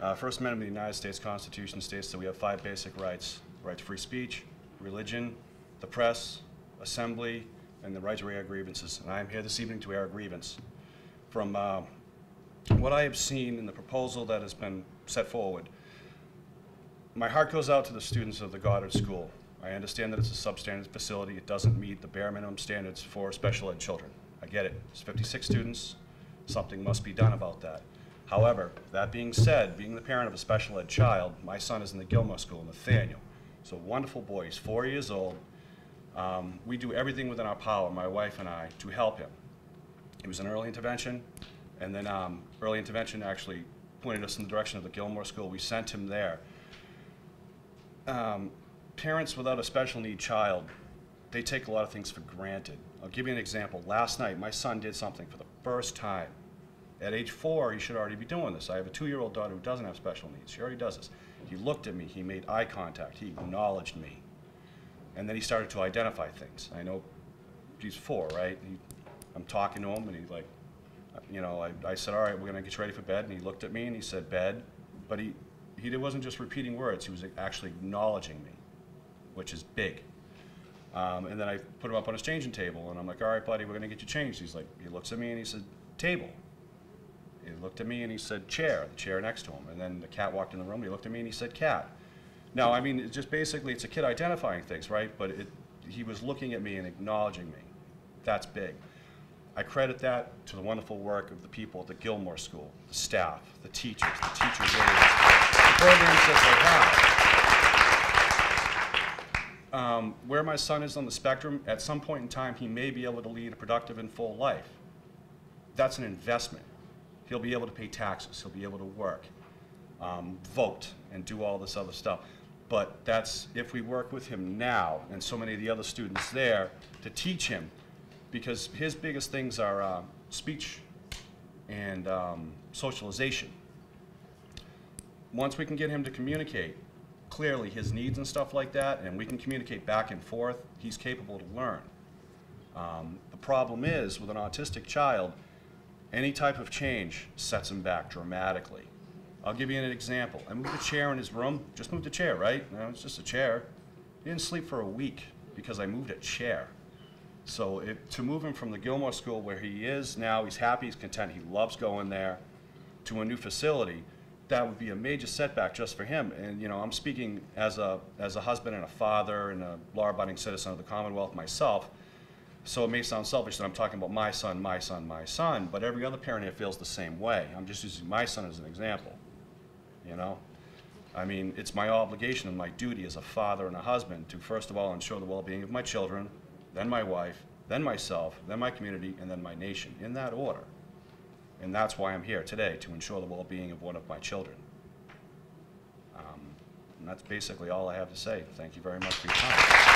Uh, First Amendment of the United States Constitution states that we have five basic rights. Right to free speech, religion, the press, assembly, and the right to air grievances. And I am here this evening to air a grievance. From uh, what I have seen in the proposal that has been set forward, my heart goes out to the students of the Goddard School. I understand that it's a substandard facility. It doesn't meet the bare minimum standards for special ed children. I get it. It's 56 students. Something must be done about that. However, that being said, being the parent of a special ed child, my son is in the Gilmore School, Nathaniel. He's a wonderful boy. He's four years old. Um, we do everything within our power, my wife and I, to help him. He was in early intervention, and then um, early intervention actually pointed us in the direction of the Gilmore School. We sent him there. Um, parents without a special need child, they take a lot of things for granted. I'll give you an example. Last night, my son did something for the first time. At age four, he should already be doing this. I have a two-year-old daughter who doesn't have special needs. She already does this. He looked at me, he made eye contact, he acknowledged me. And then he started to identify things. I know he's four, right? He, I'm talking to him, and he's like, you know, I, I said, all right, we're gonna get you ready for bed, and he looked at me and he said, bed. But he, he wasn't just repeating words, he was actually acknowledging me, which is big. Um, and then I put him up on his changing table, and I'm like, all right, buddy, we're gonna get you changed. He's like, he looks at me and he said, table. He looked at me and he said, chair, the chair next to him. And then the cat walked in the room, he looked at me and he said, cat. Now, I mean, it's just basically, it's a kid identifying things, right? But it, he was looking at me and acknowledging me. That's big. I credit that to the wonderful work of the people at the Gilmore School, the staff, the teachers, the teacher aides, the programs that they have. Um, where my son is on the spectrum, at some point in time, he may be able to lead a productive and full life. That's an investment. He'll be able to pay taxes, he'll be able to work, um, vote, and do all this other stuff. But that's if we work with him now, and so many of the other students there, to teach him, because his biggest things are uh, speech and um, socialization. Once we can get him to communicate clearly his needs and stuff like that, and we can communicate back and forth, he's capable to learn. Um, the problem is, with an autistic child, any type of change sets him back dramatically. I'll give you an example. I moved a chair in his room, just moved a chair, right? No, it's just a chair. He didn't sleep for a week because I moved a chair. So it, to move him from the Gilmore School where he is now, he's happy, he's content, he loves going there, to a new facility, that would be a major setback just for him. And you know, I'm speaking as a as a husband and a father and a law-abiding citizen of the Commonwealth myself. So it may sound selfish that I'm talking about my son, my son, my son, but every other parent here feels the same way. I'm just using my son as an example. You know, I mean, it's my obligation and my duty as a father and a husband to first of all ensure the well-being of my children, then my wife, then myself, then my community, and then my nation, in that order. And that's why I'm here today, to ensure the well-being of one of my children. Um, and that's basically all I have to say. Thank you very much for your time.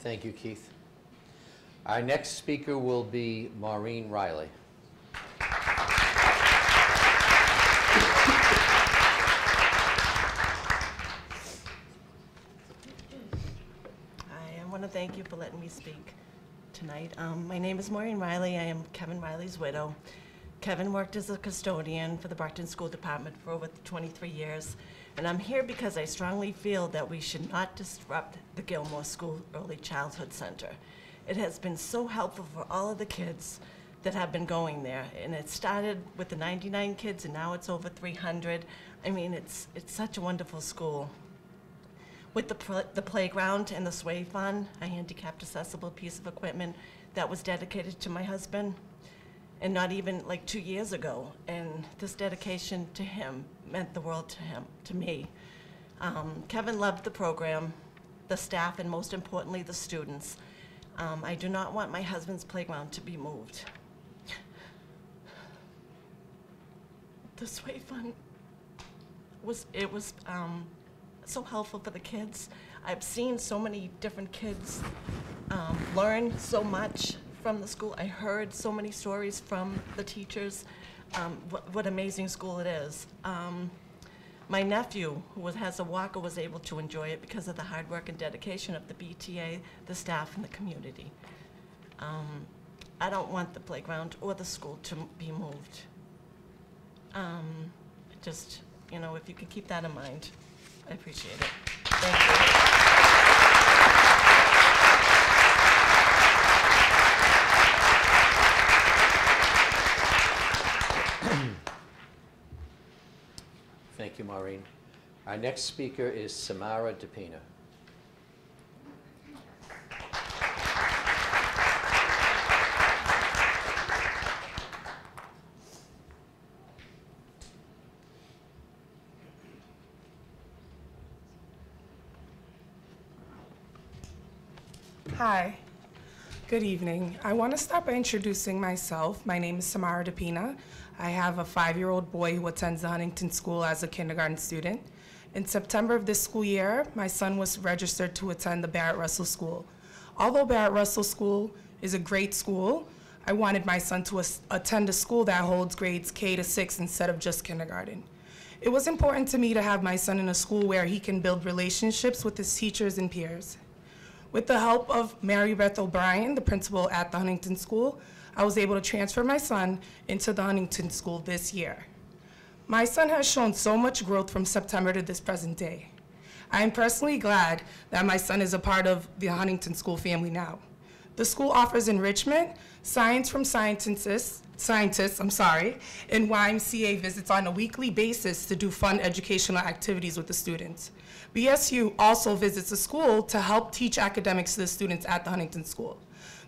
Thank you, Keith. Our next speaker will be Maureen Riley. Hi, I want to thank you for letting me speak tonight. Um, My name is Maureen Riley. I am Kevin Riley's widow. Kevin worked as a custodian for the Brockton School Department for over 23 years, and I'm here because I strongly feel that we should not disrupt the Gilmore School Early Childhood Center. It has been so helpful for all of the kids that have been going there, and it started with the 99 kids, and now it's over 300. I mean, it's, it's such a wonderful school with the, pl- the playground and the sway fun, a handicapped accessible piece of equipment that was dedicated to my husband, and not even like two years ago. And this dedication to him meant the world to him, to me. Um, Kevin loved the program, the staff, and most importantly, the students. Um, I do not want my husband's playground to be moved. The sway fun was it was um, so helpful for the kids. I've seen so many different kids um, learn so much from the school. I heard so many stories from the teachers. Um, what, what amazing school it is. Um, My nephew, who was- has a walker, was able to enjoy it because of the hard work and dedication of the BTA, the staff, and the community. Um, I don't want the playground or the school to be moved. Um, Just, you know, if you could keep that in mind, I appreciate it. Thank you. Thank you, Maureen. Our next speaker is Samara DePina. Hi. Good evening. I want to start by introducing myself. My name is Samara DePina. I have a five-year-old boy who attends the Huntington School as a kindergarten student. In September of this school year, my son was registered to attend the Barrett Russell School. Although Barrett Russell School is a great school, I wanted my son to attend a school that holds grades K to 6 instead of just kindergarten. It was important to me to have my son in a school where he can build relationships with his teachers and peers. With the help of Mary Beth O'Brien, the principal at the Huntington School, I was able to transfer my son into the Huntington School this year. My son has shown so much growth from September to this present day. I am personally glad that my son is a part of the Huntington School family now. The school offers enrichment, science from scientists, scientists, I'm sorry, and YMCA visits on a weekly basis to do fun educational activities with the students. BSU also visits the school to help teach academics to the students at the Huntington School.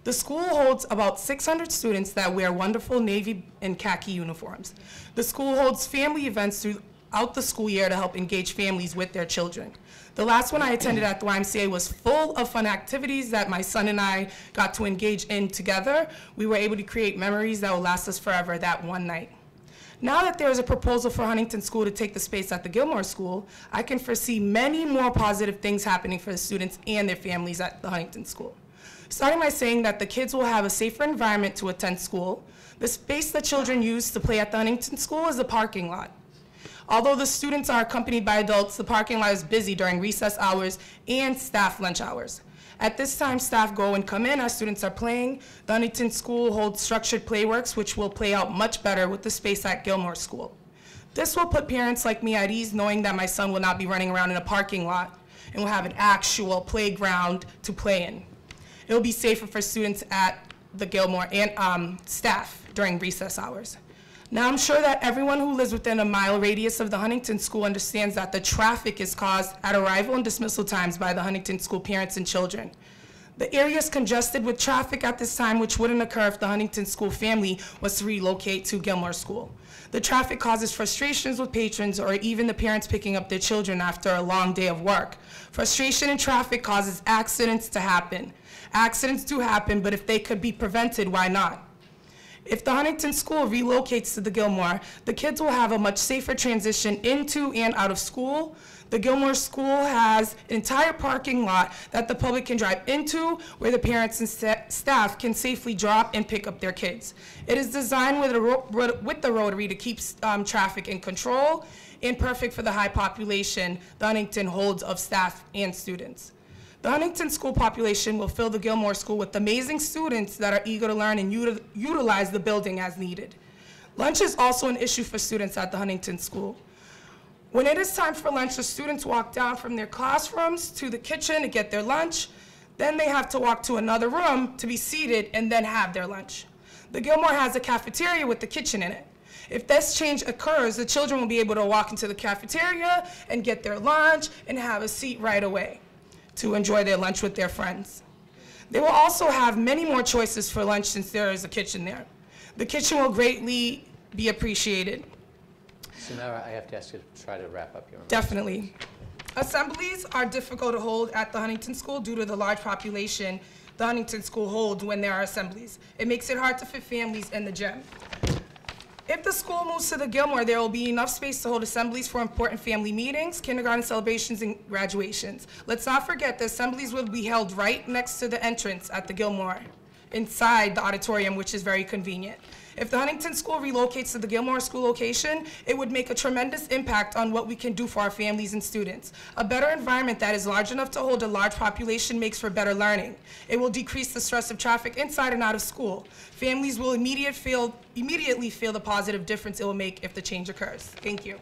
The school holds about 600 students that wear wonderful navy and khaki uniforms. The school holds family events throughout the school year to help engage families with their children. The last one I attended at the YMCA was full of fun activities that my son and I got to engage in together. We were able to create memories that will last us forever that one night. Now that there is a proposal for Huntington School to take the space at the Gilmore School, I can foresee many more positive things happening for the students and their families at the Huntington School. Starting by saying that the kids will have a safer environment to attend school. The space the children use to play at the Huntington School is the parking lot. Although the students are accompanied by adults, the parking lot is busy during recess hours and staff lunch hours. At this time, staff go and come in as students are playing. The Huntington School holds structured playworks, which will play out much better with the space at Gilmore School. This will put parents like me at ease knowing that my son will not be running around in a parking lot and will have an actual playground to play in. It will be safer for students at the Gilmore and um, staff during recess hours. Now, I'm sure that everyone who lives within a mile radius of the Huntington School understands that the traffic is caused at arrival and dismissal times by the Huntington School parents and children. The area is congested with traffic at this time, which wouldn't occur if the Huntington School family was to relocate to Gilmore School. The traffic causes frustrations with patrons or even the parents picking up their children after a long day of work. Frustration in traffic causes accidents to happen. Accidents do happen, but if they could be prevented, why not? If the Huntington School relocates to the Gilmore, the kids will have a much safer transition into and out of school. The Gilmore School has an entire parking lot that the public can drive into where the parents and sta- staff can safely drop and pick up their kids. It is designed with, a with the Rotary to keep um, traffic in control and perfect for the high population the Huntington holds of staff and students. The Huntington school population will fill the Gilmore School with amazing students that are eager to learn and util- utilize the building as needed. Lunch is also an issue for students at the Huntington School. When it is time for lunch, the students walk down from their classrooms to the kitchen to get their lunch. Then they have to walk to another room to be seated and then have their lunch. The Gilmore has a cafeteria with the kitchen in it. If this change occurs, the children will be able to walk into the cafeteria and get their lunch and have a seat right away to enjoy their lunch with their friends. They will also have many more choices for lunch since there is a kitchen there. The kitchen will greatly be appreciated. Samara, I have to ask you to try to wrap up your remarks. Definitely. Assemblies are difficult to hold at the Huntington School due to the large population the Huntington School holds when there are assemblies. It makes it hard to fit families in the gym. If the school moves to the Gilmore, there will be enough space to hold assemblies for important family meetings, kindergarten celebrations, and graduations. Let's not forget the assemblies will be held right next to the entrance at the Gilmore inside the auditorium, which is very convenient. If the Huntington School relocates to the Gilmore School location, it would make a tremendous impact on what we can do for our families and students. A better environment that is large enough to hold a large population makes for better learning. It will decrease the stress of traffic inside and out of school. Families will immediate feel, immediately feel the positive difference it will make if the change occurs. Thank you.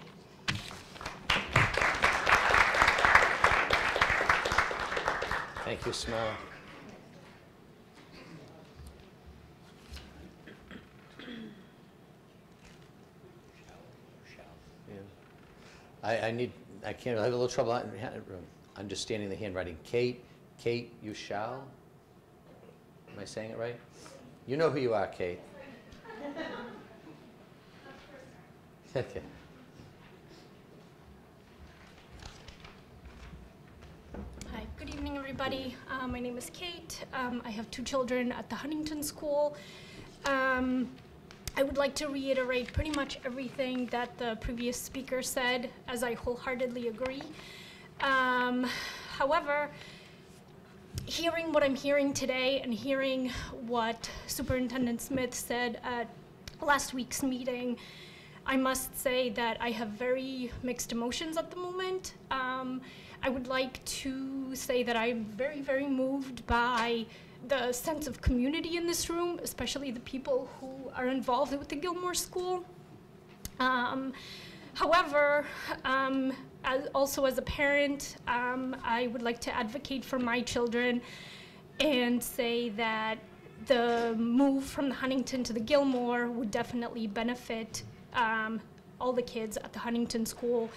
Thank you, Samara. Yeah. I, I need, I can't, I have a little trouble understanding the handwriting. Kate, Kate, you shall? Am I saying it right? You know who you are, Kate. Okay. Hi, good evening, everybody. Uh, my name is Kate. Um, I have two children at the Huntington School. Um, I would like to reiterate pretty much everything that the previous speaker said, as I wholeheartedly agree. Um, however, hearing what I'm hearing today and hearing what Superintendent Smith said at last week's meeting, I must say that I have very mixed emotions at the moment. Um, I would like to say that I'm very, very moved by the sense of community in this room, especially the people who are involved with the Gilmore School. Um, however, um, as, also as a parent, um, I would like to advocate for my children and say that the move from the Huntington to the Gilmore would definitely benefit um, all the kids at the Huntington School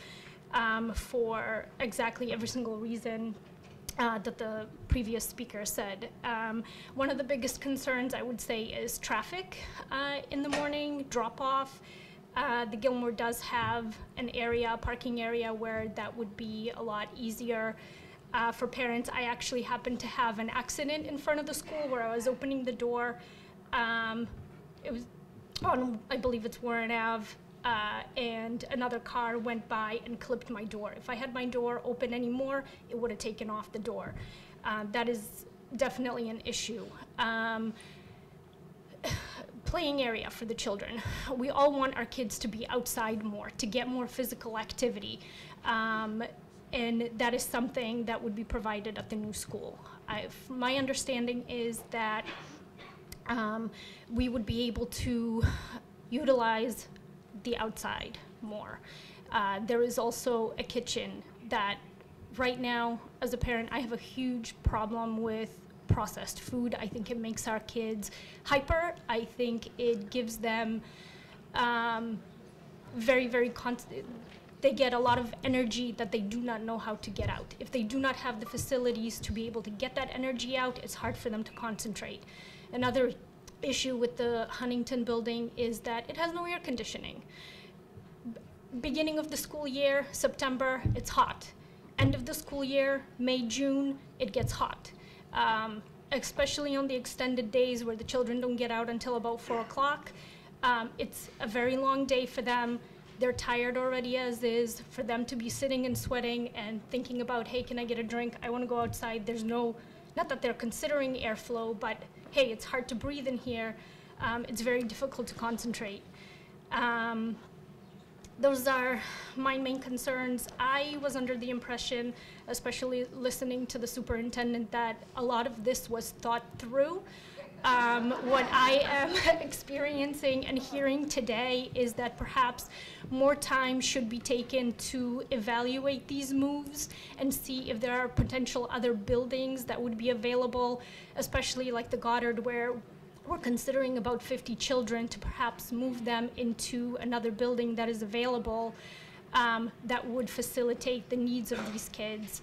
um, for exactly every single reason uh, that the previous speaker said. Um, one of the biggest concerns I would say is traffic uh, in the morning, drop off. Uh, the Gilmore does have an area, parking area, where that would be a lot easier uh, for parents. I actually happened to have an accident in front of the school where I was opening the door. Um, it was on, I believe it's Warren Ave, uh, and another car went by and clipped my door. If I had my door open anymore, it would have taken off the door. Uh, that is definitely an issue. Um, playing area for the children. We all want our kids to be outside more, to get more physical activity. Um, and that is something that would be provided at the new school. I've, my understanding is that um, we would be able to utilize the outside more. Uh, there is also a kitchen that right now, as a parent, I have a huge problem with processed food. I think it makes our kids hyper. I think it gives them um, very, very constant. They get a lot of energy that they do not know how to get out. If they do not have the facilities to be able to get that energy out, it's hard for them to concentrate. Another issue with the Huntington building is that it has no air conditioning. Beginning of the school year, September, it's hot. End of the school year, May, June, it gets hot. Um, especially on the extended days where the children don't get out until about four o'clock. Um, it's a very long day for them. They're tired already as is. For them to be sitting and sweating and thinking about, hey, can I get a drink? I want to go outside. There's no, not that they're considering airflow, but hey, it's hard to breathe in here. Um, it's very difficult to concentrate. Um, those are my main concerns. I was under the impression, especially listening to the superintendent, that a lot of this was thought through. Um, what I am experiencing and hearing today is that perhaps more time should be taken to evaluate these moves and see if there are potential other buildings that would be available, especially like the Goddard, where we're considering about 50 children to perhaps move them into another building that is available um, that would facilitate the needs of these kids.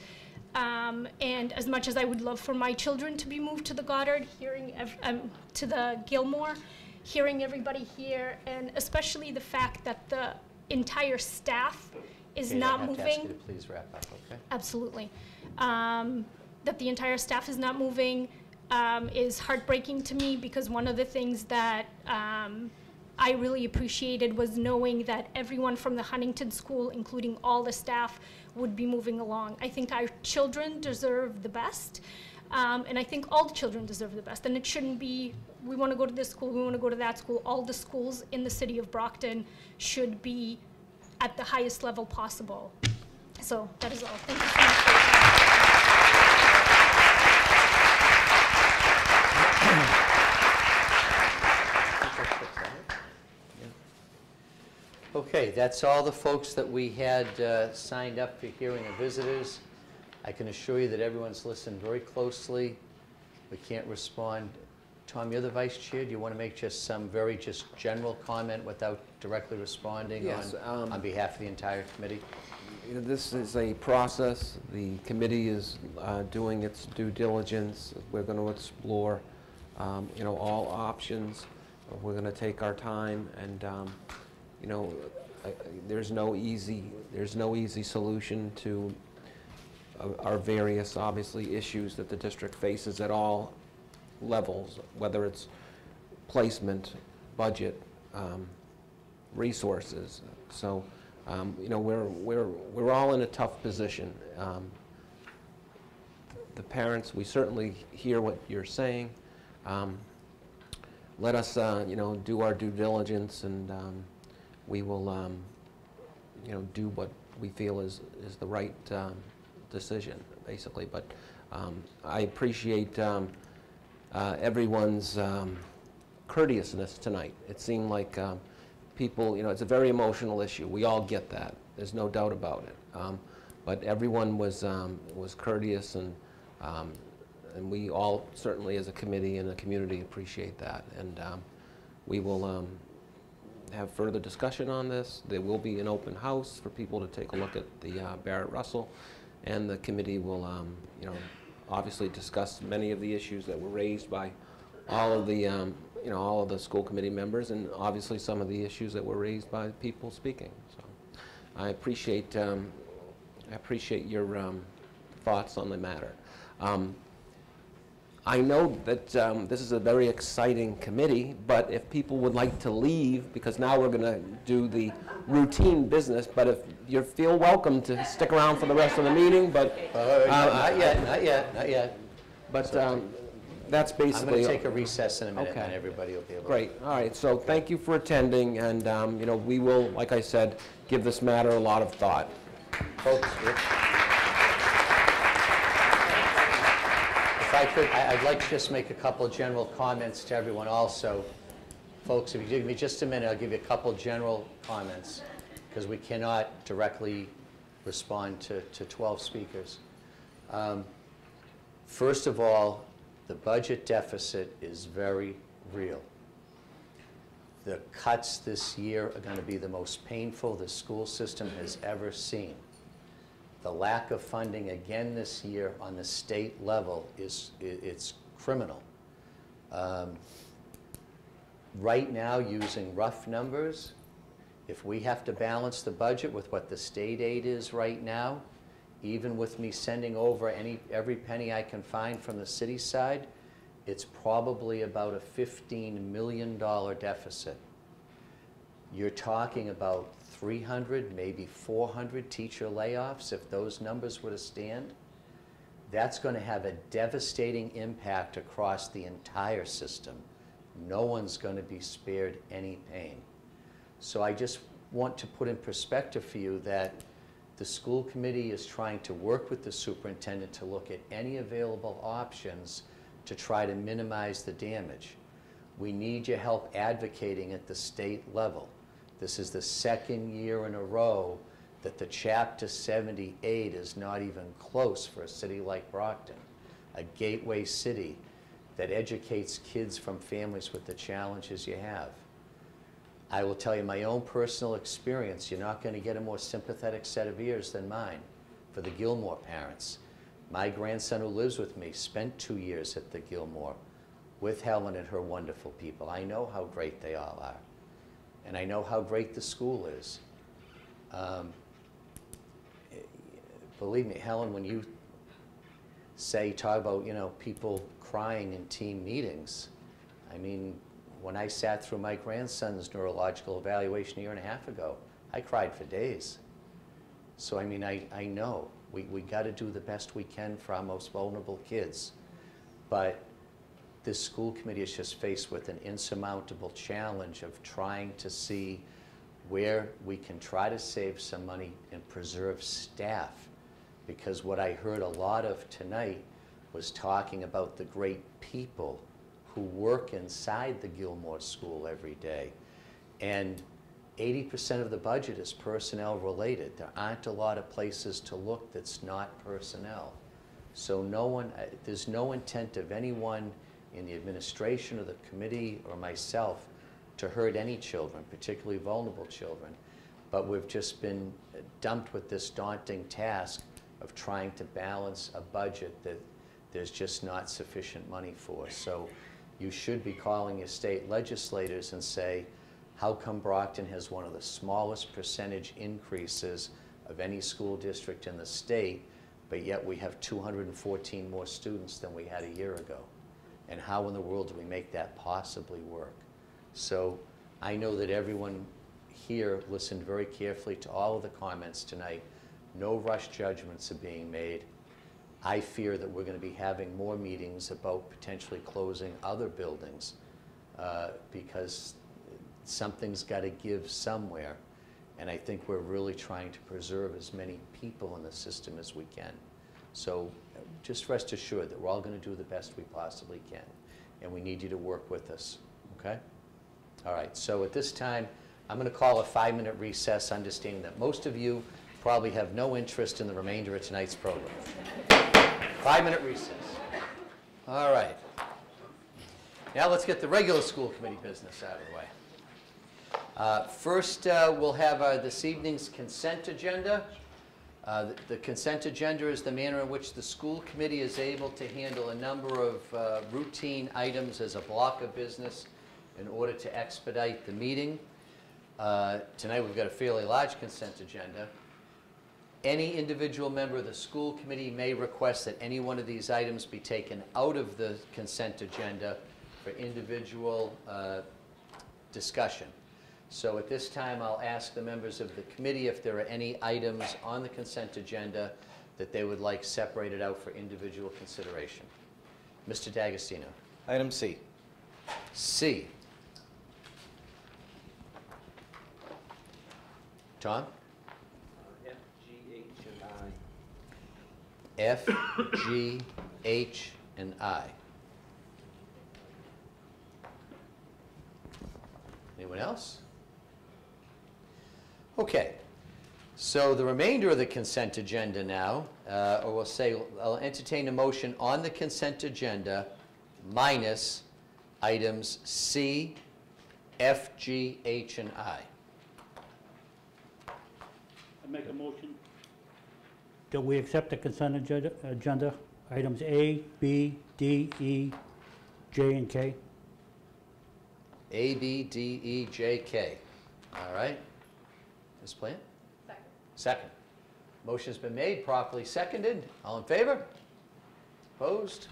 Um, and as much as I would love for my children to be moved to the Goddard, hearing ev- um, to the Gilmore, hearing everybody here, and especially the fact that the entire staff is I not have to ask you moving. to please wrap up, okay? Absolutely. Um, that the entire staff is not moving um, is heartbreaking to me because one of the things that um, I really appreciated was knowing that everyone from the Huntington School, including all the staff, would be moving along. I think our children deserve the best. Um, and I think all the children deserve the best. And it shouldn't be, we want to go to this school, we want to go to that school. All the schools in the city of Brockton should be at the highest level possible. So that is all. Thank you so much. for your time. Okay, that's all the folks that we had uh, signed up for hearing of visitors. I can assure you that everyone's listened very closely. We can't respond. Tom, you're the vice chair. Do you want to make just some very just general comment without directly responding Yes, on, um, on behalf of the entire committee? You know, This is a process. The committee is uh, doing its due diligence. We're going to explore, um, you know, all options. We're going to take our time and, um, you know, I- I- there's no easy, there's no easy solution to uh, our various, obviously, issues that the district faces at all levels, whether it's placement, budget, um, resources. So, um, you know, we're, we're, we're all in a tough position. Um, The parents, we certainly hear what you're saying. Um, Let us, uh, you know, do our due diligence, and um, we will, um, you know, do what we feel is, is the right um, decision, basically. But um, I appreciate um, uh, everyone's um, courteousness tonight. It seemed like um, people, you know, it's a very emotional issue. We all get that. There's no doubt about it. But everyone was, was courteous, and, and we all certainly, as a committee and a community, appreciate that. And we will have further discussion on this. There will be an open house for people to take a look at the uh, Barrett Russell, and the committee will, um, you know, obviously discuss many of the issues that were raised by all of the, um, you know, all of the school committee members, and obviously some of the issues that were raised by people speaking. So I appreciate, um, I appreciate your um, thoughts on the matter. I know that um, this is a very exciting committee, but if people would like to leave, because now we're going to do the routine business, but if you feel welcome to stick around for the rest of the meeting, but... Uh, Not yet, not yet, not yet. But um, that's basically I'm going to take a recess in a minute, Okay. and everybody will be able to... Great, all right, so thank you for attending, and, um, you know, we will, like I said, give this matter a lot of thought. Folks, if if I could, I- I'd like to just make a couple general comments to everyone also. Folks, if you give me just a minute, I'll give you a couple general comments, because we cannot directly respond to, to 12 speakers. Um, First of all, the budget deficit is very real. The cuts this year are going to be the most painful the school system has ever seen. The lack of funding again this year on the state level is it's criminal. Um, Right now, using rough numbers, if we have to balance the budget with what the state aid is right now, even with me sending over any, every penny I can find from the city side, it's probably about a $15 million deficit. You're talking about 300, maybe 400 teacher layoffs if those numbers were to stand. That's going to have a devastating impact across the entire system. No one's going to be spared any pain. So I just want to put in perspective for you that the school committee is trying to work with the superintendent to look at any available options to try to minimize the damage. We need your help advocating at the state level. This is the second year in a row that the Chapter 78 is not even close for a city like Brockton, a gateway city that educates kids from families with the challenges you have. I will tell you my own personal experience. You're not going to get a more sympathetic set of ears than mine for the Gilmore parents. My grandson who lives with me spent two years at the Gilmore with Helen and her wonderful people. I know how great they all are. And I know how great the school is. Um, believe me, Helen, when you say, talk about, you know, people crying in team meetings, I mean, when I sat through my grandson's neurological evaluation a year and a half ago, I cried for days. So, I mean, I, I know we, we got to do the best we can for our most vulnerable kids. but this school committee is just faced with an insurmountable challenge of trying to see where we can try to save some money and preserve staff. Because what I heard a lot of tonight was talking about the great people who work inside the Gilmore School every day. And 80% of the budget is personnel related. There aren't a lot of places to look that's not personnel. So no one, uh, there's no intent of anyone in the administration or the committee or myself to hurt any children, particularly vulnerable children. But we've just been dumped with this daunting task of trying to balance a budget that there's just not sufficient money for. So you should be calling your state legislators and say, how come Brockton has one of the smallest percentage increases of any school district in the state, but yet we have 214 more students than we had a year ago? And how in the world do we make that possibly work? So I know that everyone here listened very carefully to all of the comments tonight. No rush judgments are being made. I fear that we're going to be having more meetings about potentially closing other buildings uh, because something's got to give somewhere. And I think we're really trying to preserve as many people in the system as we can. So just rest assured that we're all going to do the best we possibly can. And we need you to work with us, okay? All right, so at this time, I'm going to call a five-minute recess, understanding that most of you probably have no interest in the remainder of tonight's program. Five-minute recess. All right. Now let's get the regular school committee business out of the way. Uh, First, uh, we'll have uh, this evening's consent agenda. Uh, the- The consent agenda is the manner in which the school committee is able to handle a number of uh, routine items as a block of business in order to expedite the meeting. Uh, Tonight, we've got a fairly large consent agenda. Any individual member of the school committee may request that any one of these items be taken out of the consent agenda for individual uh, discussion. So at this time, I'll ask the members of the committee if there are any items on the consent agenda that they would like separated out for individual consideration. Mr. D'Agostino. Item C. C. Tom? F, G, H, and I. F, G, H, and I. Anyone else? Okay, so the remainder of the consent agenda now, uh, or we'll say, I'll entertain a motion on the consent agenda minus items C, F, G, H, and I. I make a motion that we accept the consent agenda, agenda, items A, B, D, E, J, and K. A, B, D, E, J, K. All right? Ms. Plant? Second. Second. Motion's been made, properly seconded. All in favor? Opposed?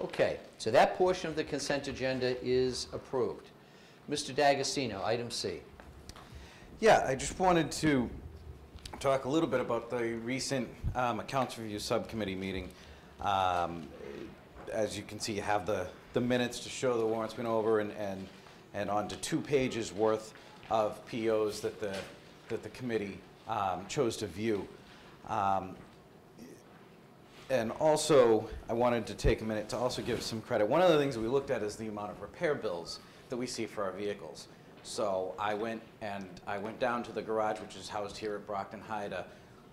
Okay, so that portion of the consent agenda is approved. Mr. D'Agostino, item C. Yeah, I just wanted to talk a little bit about the recent um, Accounts Review Subcommittee meeting. Um, As you can see, you have the, the minutes to show the warrants went over and, and, and onto two pages worth of POs that the, that the committee um, chose to view. Um, and also, I wanted to take a minute to also give some credit. One of the things we looked at is the amount of repair bills that we see for our vehicles. So I went and I went down to the garage, which is housed here at Brockton High, to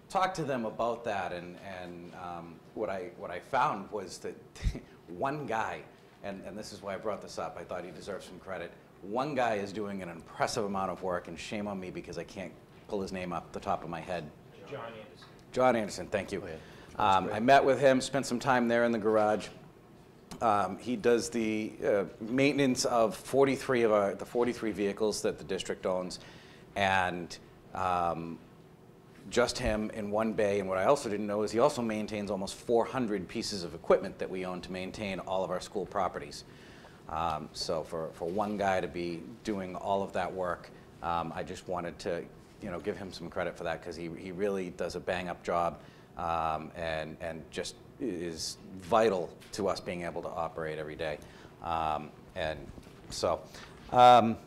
talk to them about that. And, and um, what, I, what I found was that one guy, and, and this is why I brought this up, I thought he deserved some credit. One guy is doing an impressive amount of work, and shame on me because I can't pull his name up the top of my head. John Anderson. John Anderson, thank you. Um, I met with him, spent some time there in the garage. Um, he does the uh, maintenance of 43 of our, the 43 vehicles that the district owns, and um, just him in one bay. And what I also didn't know is he also maintains almost 400 pieces of equipment that we own to maintain all of our school properties. Um, so for, for one guy to be doing all of that work, um, I just wanted to, you know, give him some credit for that because he, he really does a bang-up job um, and, and just is vital to us being able to operate every day. Um, And so, um,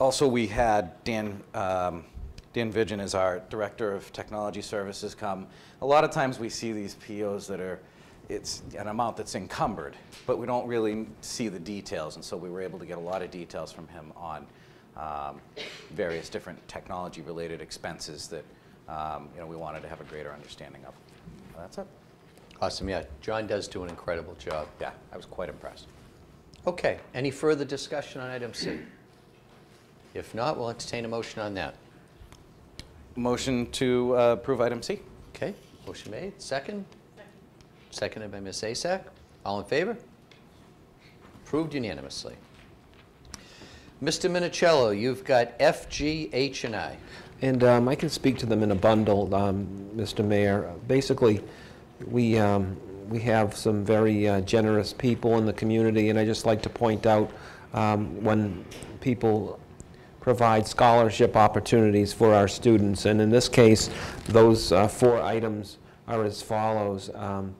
also, we had Dan, um, Dan Vigin is our Director of Technology Services come. A lot of times we see these POs that are, it's an amount that's encumbered, but we don't really see the details, and so we were able to get a lot of details from him on um, various different technology-related expenses that, um, you know, we wanted to have a greater understanding of. That's it. Awesome, yeah. John does do an incredible job. Yeah, I was quite impressed. Okay, any further discussion on item C? If not, we'll entertain a motion on that. Motion to uh, approve item C. Okay, motion made, second? Seconded by Ms. Asack. All in favor? Approved unanimously. Mr. Minichiello, you've got F, G, H, and I. And um, I can speak to them in a bundle, um, Mr. Mayor. Basically, we, um, we have some very uh, generous people in the community, and I just like to point out um, when people provide scholarship opportunities for our students. And in this case, those uh, four items are as follows. Um,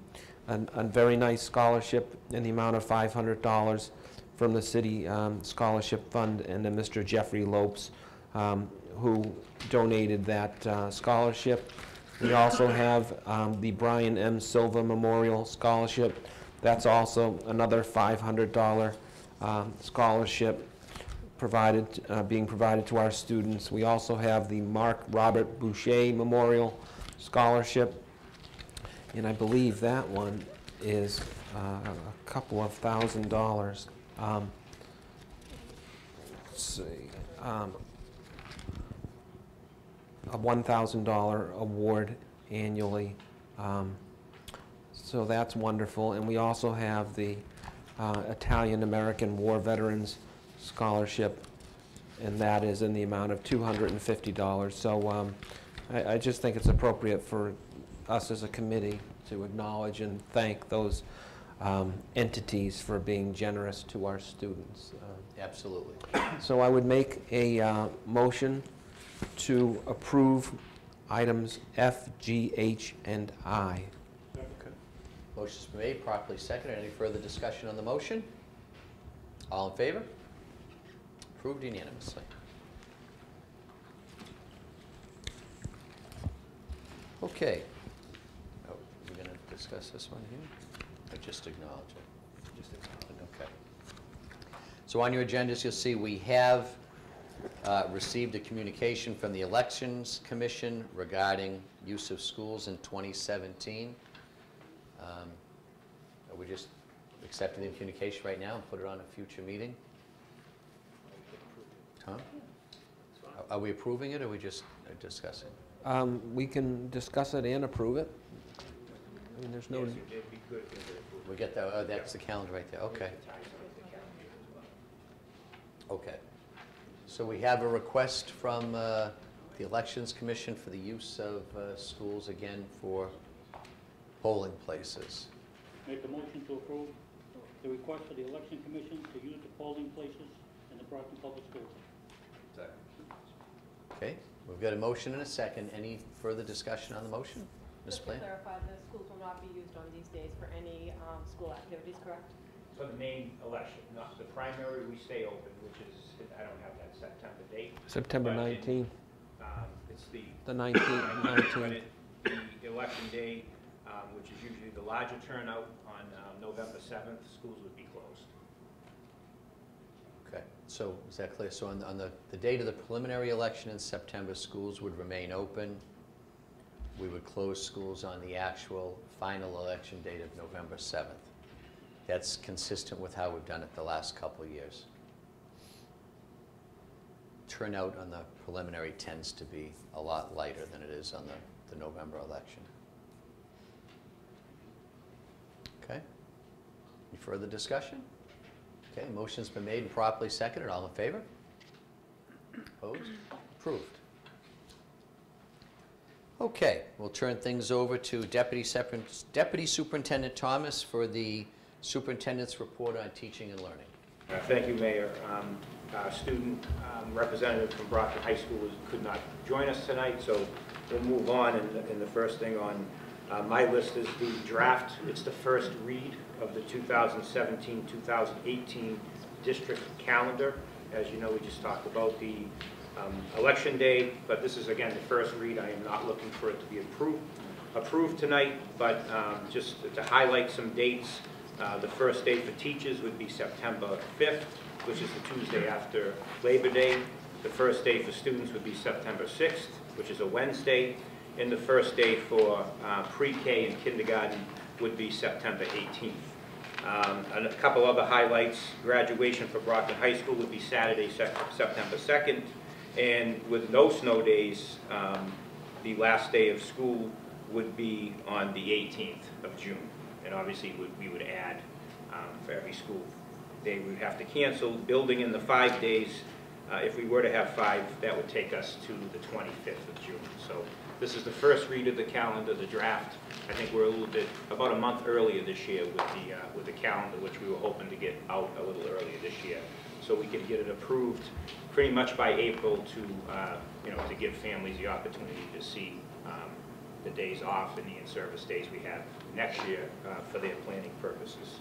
A very nice scholarship in the amount of $500 from the City um, Scholarship Fund, and then Mr. Jeffrey Lopes, um, who donated that uh, scholarship. We also have um, the Brian M. Silva Memorial Scholarship. That's also another $500 um, scholarship provided, uh, being provided to our students. We also have the Mark Robert Boucher Memorial Scholarship, and I believe that one is uh, a couple of thousand dollars. Um, Let's see, um, a $1,000 award annually. Um, So that's wonderful. And we also have the uh, Italian-American War Veterans Scholarship, and that is in the amount of $250. So um, I I just think it's appropriate for us as a committee to acknowledge and thank those um, entities for being generous to our students. Uh, Absolutely. So I would make a uh, motion to approve items F, G, H, and I. Motion's been made, properly seconded. Any further discussion on the motion? All in favor? Approved unanimously. Okay. Oh, we're going to discuss this one here? Or just acknowledge it? Just acknowledge it. Okay. So on your agendas, you'll see we have uh, received a communication from the Elections Commission regarding use of schools in 2017. Um, Are we just accepting the communication right now and put it on a future meeting? Tom? Are- Are we approving it, or are we just uh, discussing? Um, We can discuss it and approve it. I mean, there's no, We get that, oh, that's the calendar right there, okay. Okay. So we have a request from uh, the Elections Commission for the use of uh, schools again for polling places. Make a motion to approve the request for the election commission to use the polling places in the Brockton Public Schools. Okay, we've got a motion and a second. Any further discussion on the motion? Ms. Just to Blaine? clarify, the schools will not be used on these days for any um, school activities, correct? For the main election, not the primary, we stay open, which is, I don't have that September date. September but in, 19th. um, It's the. The 19th, But 19th. it- the election day, um, which is usually the larger turnout on um, November 7th, schools would be closed. Okay, so is that clear? So on, on the, the date of the preliminary election in September, schools would remain open. We would close schools on the actual final election date of November 7th. That's consistent with how we've done it the last couple of years. Turnout on the preliminary tends to be a lot lighter than it is on the, the November election. Okay? Any further discussion? Okay, motion's been made and properly seconded. All in favor? Opposed? Approved. Okay, we'll turn things over to Deputy Deputy Superintendent Thomas for the superintendent's report on teaching and learning. Uh, Thank you, Mayor. Um, Our student um, representative from Brockton High School could not join us tonight, so we'll move on. And the- and the first thing on Uh, My list is the draft, it's the first read of the 2017-2018 district calendar. As you know, we just talked about the um, election day, but this is, again, the first read. I am not looking for it to be approved, approved tonight, but um, just to highlight some dates, uh, the first day for teachers would be September 5th, which is the Tuesday after Labor Day. The first day for students would be September 6th, which is a Wednesday. And the first day for uh, pre-K and kindergarten would be September 18th. Um, And a couple other highlights, graduation for Brockton High School would be Saturday, September 2nd. And with no snow days, um, the last day of school would be on the 18th of June. And obviously, we- would add um, for every school day we would have to cancel. Building in the five days, uh, if we were to have five, that would take us to the 25th of June. So this is the first read of the calendar, the draft. I think we're a little bit, about a month earlier this year with the, uh, with the calendar, which we were hoping to get out a little earlier this year. So we could get it approved pretty much by April to, uh, you know, to give families the opportunity to see um, the days off and the in-service days we have next year uh, for their planning purposes.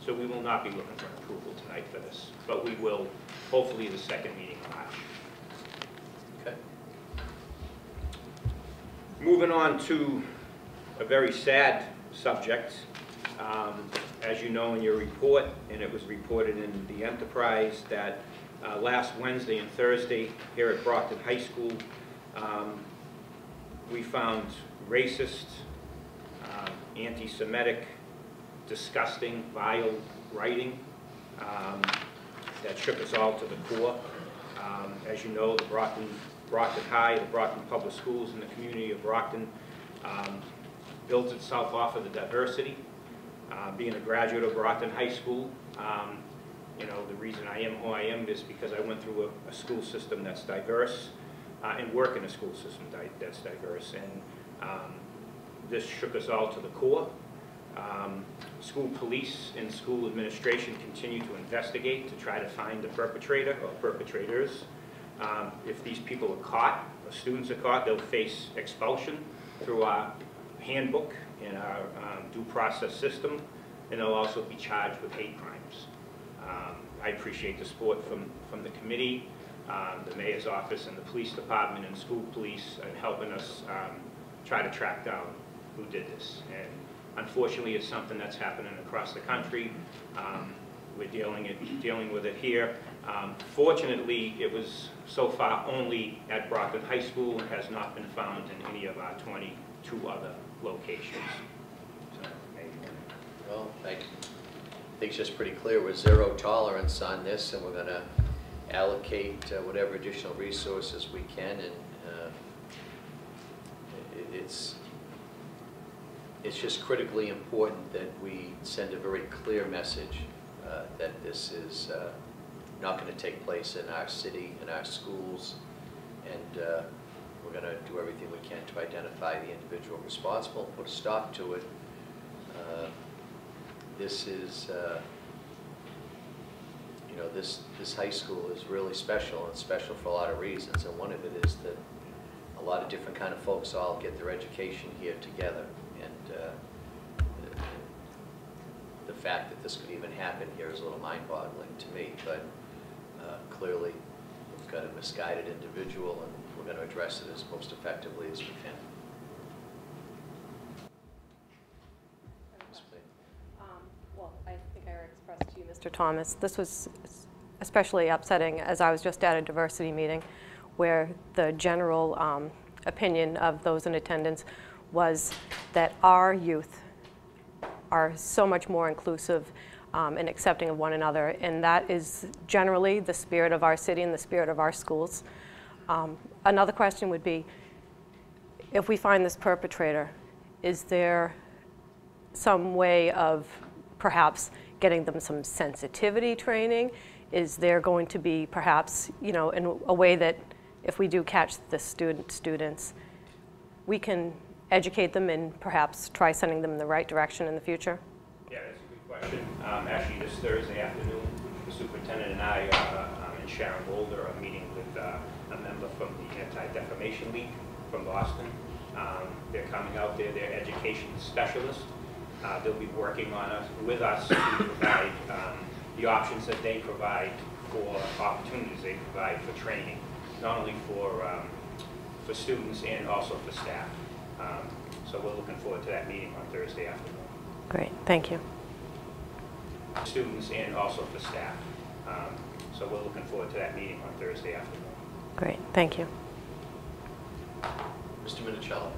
So we will not be looking for approval tonight for this, but we will, hopefully, the second meeting in March. Okay. Moving on to a very sad subject. Um, As you know in your report, and it was reported in the Enterprise, that uh, last Wednesday and Thursday here at Brockton High School, um, we found racist, um, anti-Semitic, disgusting, vile writing um, that shook us all to the core. Um, As you know, the Brockton, Brockton High, the Brockton Public Schools, and the community of Brockton um, builds itself off of the diversity. Uh, Being a graduate of Brockton High School, um, you know, the reason I am who I am is because I went through a, a school system that's diverse uh, and work in a school system di- that's diverse. And um, this shook us all to the core. Um, School police and school administration continue to investigate to try to find the perpetrator or perpetrators. Um, If these people are caught, or students are caught, they'll face expulsion through our handbook and our um, due process system, and they'll also be charged with hate crimes. Um, I appreciate the support from, from the committee, um, the mayor's office, and the police department and school police in helping us um, try to track down who did this. And unfortunately, it's something that's happening across the country. Um, We're dealing, it, dealing with it here. Um, Fortunately, it was so far only at Brockton High School and has not been found in any of our 22 other locations. So, Well, I think it's just pretty clear, we're zero tolerance on this, and we're going to allocate uh, whatever additional resources we can, and uh, it- it's, it's just critically important that we send a very clear message uh, that this is uh, not going to take place in our city, in our schools, and uh, we're going to do everything we can to identify the individual responsible, and put a stop to it. This is, uh, you know, this, this high school is really special, and special for a lot of reasons, and one of it is that a lot of different kind of folks all get their education here together, and uh, the fact that this could even happen here is a little mind-boggling to me, but uh, clearly, we've got a misguided individual, and we're going to address it as most effectively as we can. Um, Well, I think I already expressed to you, Mr. Thomas, this was especially upsetting as I was just at a diversity meeting where the general um, opinion of those in attendance was that our youth are so much more inclusive um, and accepting of one another, and that is generally the spirit of our city and the spirit of our schools. Um, Another question would be, if we find this perpetrator, is there some way of perhaps getting them some sensitivity training? Is there going to be perhaps, you know, in a way that if we do catch the student, students, we can educate them and perhaps try sending them in the right direction in the future? Yeah, that's a good question. Um, Actually, this Thursday afternoon, the superintendent and I uh, um, and Sharon Boulder are meeting with uh, a member from the Anti-Defamation League from Boston. Um, They're coming out there, they're education specialists. Uh, They'll be working on us, with us to provide um, the options that they provide for opportunities they provide for training, not only for, um, for students and also for staff. Um, So we're looking forward to that meeting on Thursday afternoon. Great, thank you. Students and also for staff. Um, So we're looking forward to that meeting on Thursday afternoon. Great, thank you. Mr. Minichiello.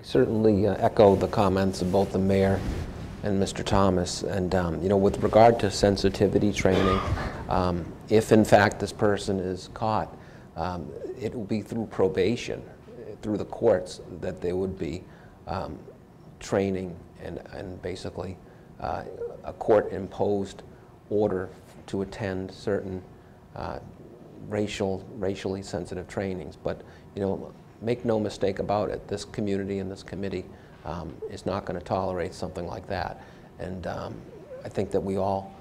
I certainly uh, echo the comments of both the mayor and Mr. Thomas. And, um, you know, with regard to sensitivity training, um, if in fact this person is caught, um, it will be through probation, through the courts, that they would be um, training and, and basically uh, a court-imposed order to attend certain uh, racial, racially sensitive trainings. But, you know, make no mistake about it, this community and this committee um, is not going to tolerate something like that. And um, I think that we all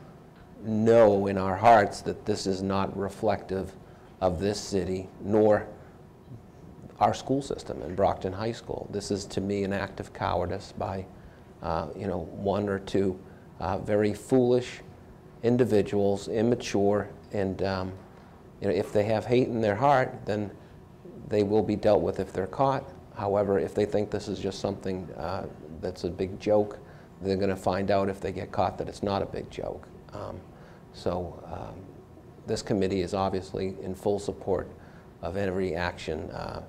know in our hearts that this is not reflective of this city, nor our school system in Brockton High School. This is, to me, an act of cowardice by, uh, you know, one or two uh, very foolish individuals, immature, and um, you know, if they have hate in their heart, then they will be dealt with if they're caught. However, if they think this is just something uh, that's a big joke, they're going to find out if they get caught that it's not a big joke. Um, so um, this committee is obviously in full support of every action uh,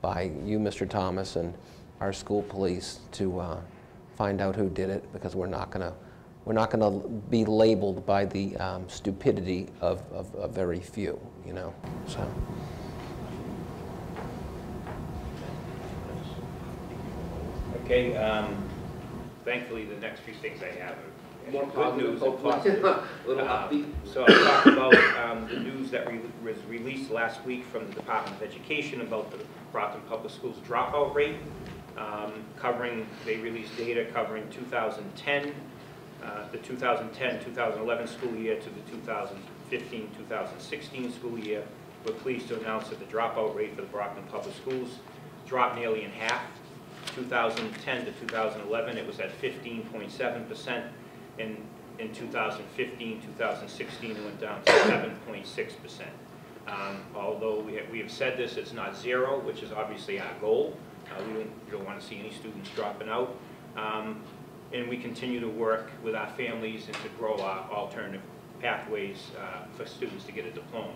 by you, Mr. Thomas, and our school police to uh, find out who did it because we're not going to we're not going to be labeled by the um, stupidity of, of, of very few, you know. So. Okay, um, thankfully, the next few things I have are More good positive, news and positive. Little Uh. So I'll talk about um, the news that re- was released last week from the Department of Education about the Brockton Public Schools dropout rate, um, covering, they released data covering 2010, uh, the 2010-2011 school year to the 2015-2016 school year. We're pleased to announce that the dropout rate for the Brockton Public Schools dropped nearly in half 2010 to 2011, it was at 15.7%. In, in 2015, 2016, it went down to 7.6%. Um, Although we have, we have said this, it's not zero, which is obviously our goal. Uh, We don't, don't want to see any students dropping out. Um, And we continue to work with our families and to grow our alternative pathways uh, for students to get a diploma.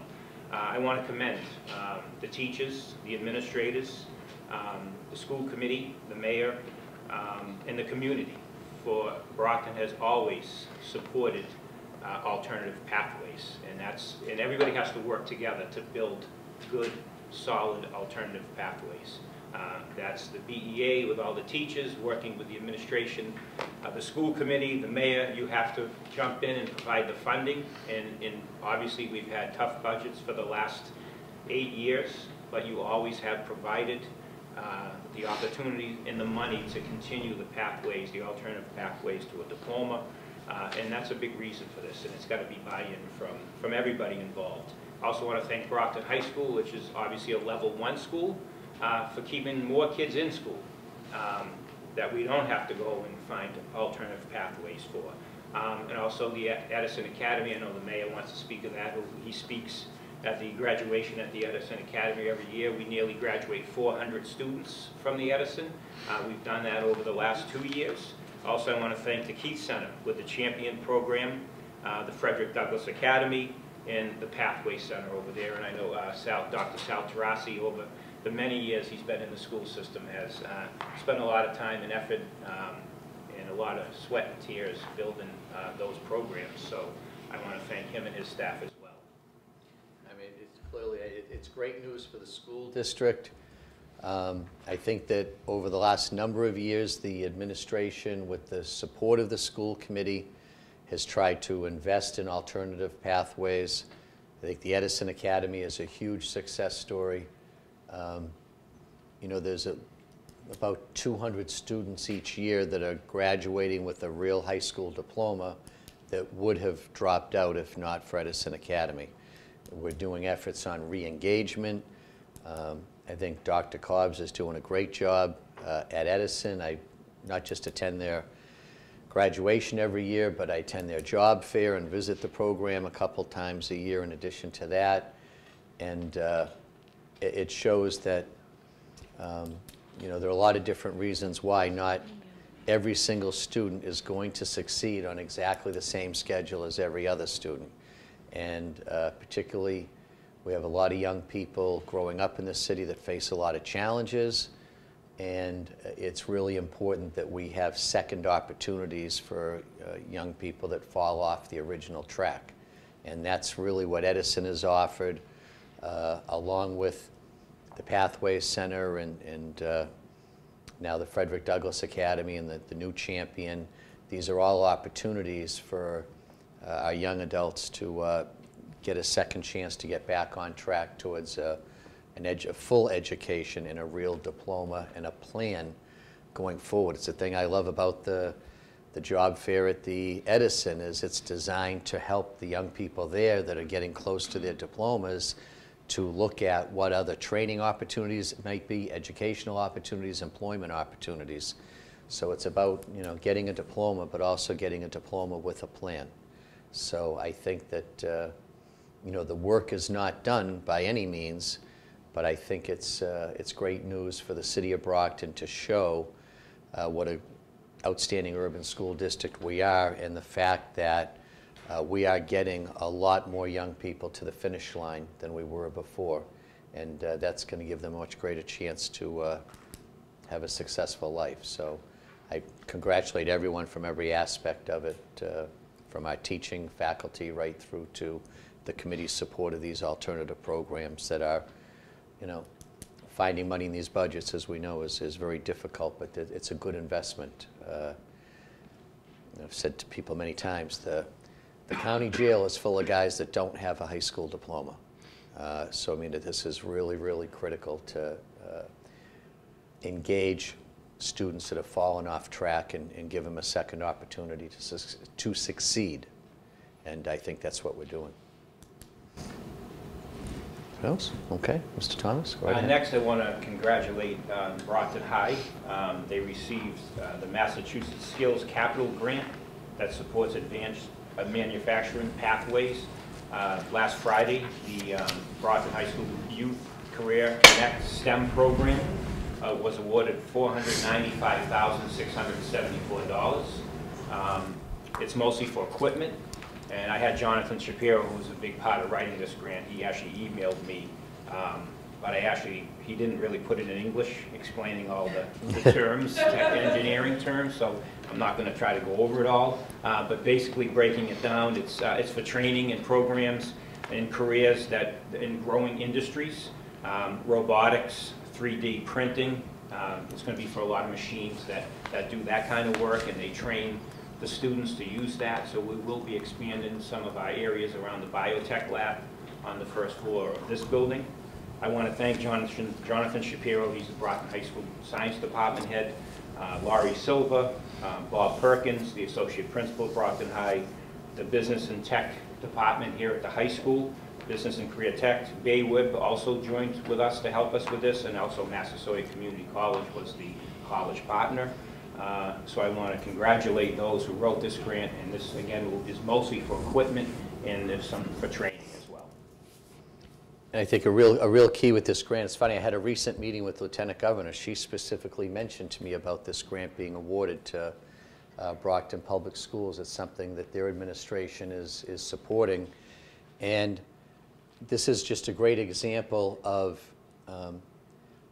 Uh, I want to commend um, the teachers, the administrators, um, the school committee, the mayor, um, and the community for Brockton has always supported uh, alternative pathways. And that's, and everybody has to work together to build good, solid alternative pathways. Uh, That's the BEA with all the teachers, working with the administration, uh, the school committee, the mayor, you have to jump in and provide the funding. And, and obviously, we've had tough budgets for the last eight years, but you always have provided uh, the opportunity and the money to continue the pathways, the alternative pathways to a diploma. Uh, And that's a big reason for this, and it's got to be buy-in from, from everybody involved. I Also want to thank Brockton High School, which is obviously a level one school, uh, for keeping more kids in school um, that we don't have to go and find alternative pathways for. Um, And also the Edison Academy, I know the mayor wants to speak of that, he speaks at the graduation at the Edison Academy every year. We nearly graduate 400 students from the Edison. Uh, We've done that over the last two years. Also, I want to thank the Keith Center with the Champion Program, uh, the Frederick Douglass Academy, and the Pathway Center over there. And I know uh, Sal, Dr. Sal Tarasi, over the many years he's been in the school system, has uh, spent a lot of time and effort um, and a lot of sweat and tears building uh, those programs. So I want to thank him and his staff as well. Clearly, it- it's great news for the school district. Um, I think that over the last number of years, the administration, with the support of the school committee, has tried to invest in alternative pathways. I think the Edison Academy is a huge success story. Um, You know, there's a- about 200 students each year that are graduating with a real high school diploma that would have dropped out if not for Edison Academy. We're doing efforts on re-engagement. Um, I think Dr. Cobbs is doing a great job uh, at Edison. I not just attend their graduation every year, but I attend their job fair and visit the program a couple times a year in addition to that. And uh, it, it shows that, um, you know, there are a lot of different reasons why not every single student is going to succeed on exactly the same schedule as every other student. And uh, particularly, we have a lot of young people growing up in the city that face a lot of challenges. And uh, it's really important that we have second opportunities for uh, young people that fall off the original track. And that's really what Edison has offered, uh, along with the Pathways Center and, and uh, now the Frederick Douglass Academy and the, the new champion. These are all opportunities for our young adults to uh, get a second chance to get back on track towards uh, an edu a full education and a real diploma and a plan going forward. It's the thing I love about the, the job fair at the Edison is it's designed to help the young people there that are getting close to their diplomas to look at what other training opportunities might be, educational opportunities, employment opportunities. So it's about you know getting a diploma, but also getting a diploma with a plan. So I think that uh, you know the work is not done by any means, but I think it's uh, it's great news for the city of Brockton to show uh, what an outstanding urban school district we are, and the fact that uh, we are getting a lot more young people to the finish line than we were before. And uh, that's going to give them a much greater chance to uh, have a successful life. So I congratulate everyone from every aspect of it, from our teaching faculty right through to the committee's support of these alternative programs that are, you know, finding money in these budgets, as we know, is, is very difficult, but it's a good investment. Uh, I've said to people many times, the, the county jail is full of guys that don't have a high school diploma. Uh, so I mean, this is really, really critical to uh, engage students that have fallen off track and, and give them a second opportunity to, su to succeed. And I think that's what we're doing. else? Okay, Mr. Thomas, go Uh, ahead. Next, I want to congratulate um, Brockton High. Um, They received uh, the Massachusetts Skills Capital Grant that supports advanced uh, manufacturing pathways. Uh, Last Friday, the um, Brockton High School Youth Career Connect STEM program uh, was awarded $495,674. Um, It's mostly for equipment, and I had Jonathan Shapiro, who was a big part of writing this grant, he actually emailed me, um, but I actually, he didn't really put it in English, explaining all the the terms, tech engineering terms, so I'm not gonna try to go over it all. Uh, But basically breaking it down, it's, uh, it's for training and programs in careers that, in growing industries, um, robotics, 3D printing. Um, It's gonna be for a lot of machines that, that do that kind of work, and they train the students to use that, so we will be expanding some of our areas around the biotech lab on the first floor of this building. I want to thank Jonathan Jonathan Shapiro, he's the Brockton High School Science Department head, uh, Laurie Silva, uh, Bob Perkins, the Associate Principal at Brockton High, the Business and Tech Department here at the high school, Business and Career Tech. Bay also joined with us to help us with this, and also Massasoit Community College was the college partner. Uh, So I want to congratulate those who wrote this grant, and this, again, is mostly for equipment, and there's some for training as well. And I think a real, a real key with this grant, it's funny, I had a recent meeting with Lieutenant Governor. She specifically mentioned to me about this grant being awarded to uh, Brockton Public Schools. It's something that their administration is, is supporting. And this is just a great example of um,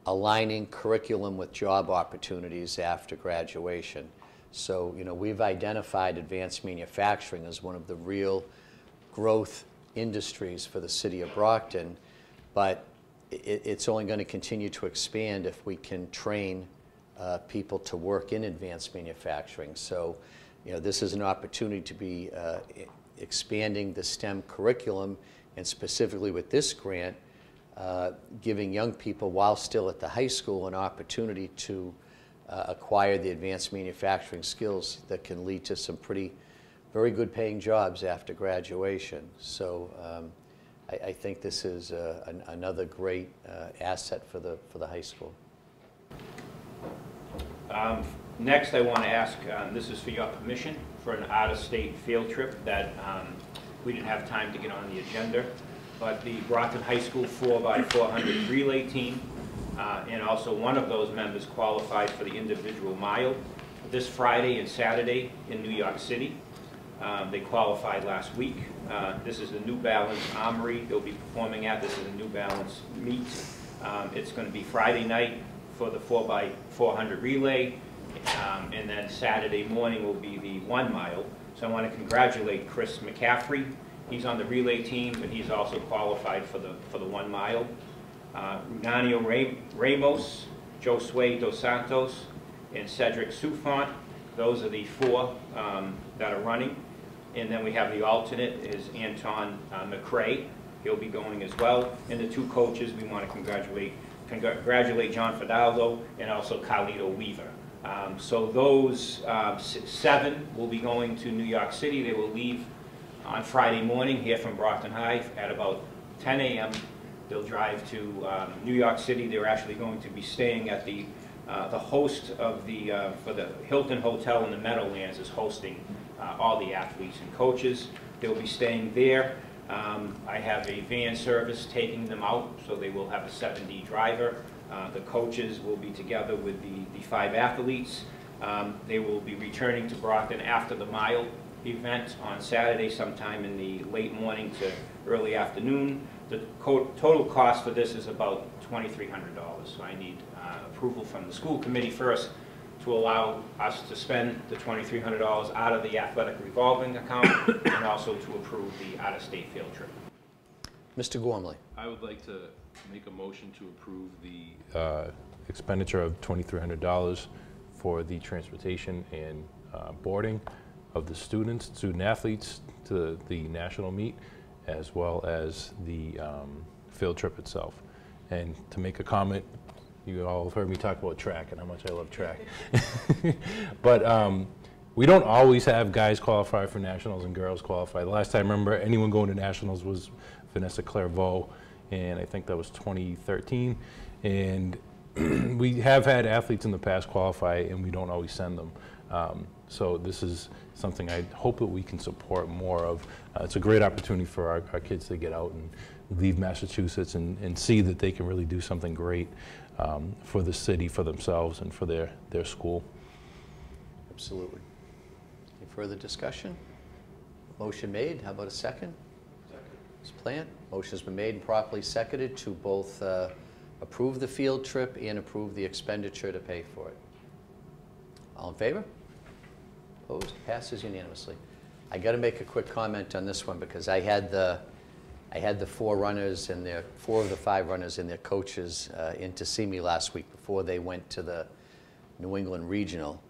aligning curriculum with job opportunities after graduation. So, you know, we've identified advanced manufacturing as one of the real growth industries for the city of Brockton, but it, it's only going to continue to expand if we can train uh, people to work in advanced manufacturing. So, you know, this is an opportunity to be uh, expanding the STEM curriculum, and specifically with this grant, uh, giving young people, while still at the high school, an opportunity to uh, acquire the advanced manufacturing skills that can lead to some pretty, very good paying jobs after graduation. So um, I, I think this is uh, an- another great uh, asset for the, for the high school. Um, Next, I want to ask, um, this is for your permission, for an out-of-state field trip that um, we didn't have time to get on the agenda, but the Brockton High School 4x400 relay team, uh, and also one of those members qualified for the individual mile this Friday and Saturday in New York City. Um, They qualified last week. Uh, This is the New Balance Armory they'll be performing at. This is a New Balance meet. Um, It's going to be Friday night for the 4x400 relay, um, and then Saturday morning will be the one mile. So I want to congratulate Chris McCaffrey. He's on the relay team, but he's also qualified for the, for the one mile. Uh, Runanio Ra- Ramos, Josue Dos Santos, and Cedric Sufont. Those are the four um, that are running. And then we have the alternate is Anton uh. He'll be going as well. And the two coaches, we want to congratulate, congratulate John Fidalgo and also Carlito Weaver. Um, So those s- seven will be going to New York City. They will leave on Friday morning here from Brockton High at about 10 a.m. They'll drive to um, New York City. They're actually going to be staying at the, uh, the host of the, uh, for the Hilton Hotel in the Meadowlands is hosting uh, all the athletes and coaches. They'll be staying there. Um, I have a van service taking them out, so they will have a 7D driver. Uh, The coaches will be together with the, the five athletes. Um, They will be returning to Brockton after the mile event on Saturday sometime in the late morning to early afternoon. The co- total cost for this is about $2,300, so I need uh, approval from the school committee first to allow us to spend the $2,300 out of the athletic revolving account and also to approve the out-of-state field trip. Mr. Gormley. I would like to make a motion to approve the uh, expenditure of $2,300 for the transportation and uh, boarding of the students, student athletes to the national meet, as well as the um, field trip itself. And to make a comment, you all have heard me talk about track and how much I love track. But um, we don't always have guys qualify for nationals and girls qualify. The last time I remember anyone going to nationals was Vanessa Clairvaux, and I think that was 2013. And we have had athletes in the past qualify, and we don't always send them. Um, so this is something I hope that we can support more of. Uh, it's a great opportunity for our, our kids to get out and leave Massachusetts and, and see that they can really do something great um, for the city, for themselves, and for their, their school. Absolutely. Any further discussion? Motion made, how about a second? Second. Ms. Plant, motion's been made and properly seconded to both uh, approve the field trip and approve the expenditure to pay for it. All in favor? Opposed? Passes unanimously. I got to make a quick comment on this one because I had the, I had the four runners and their, four of the five runners and their coaches uh, in to see me last week before they went to the New England Regional.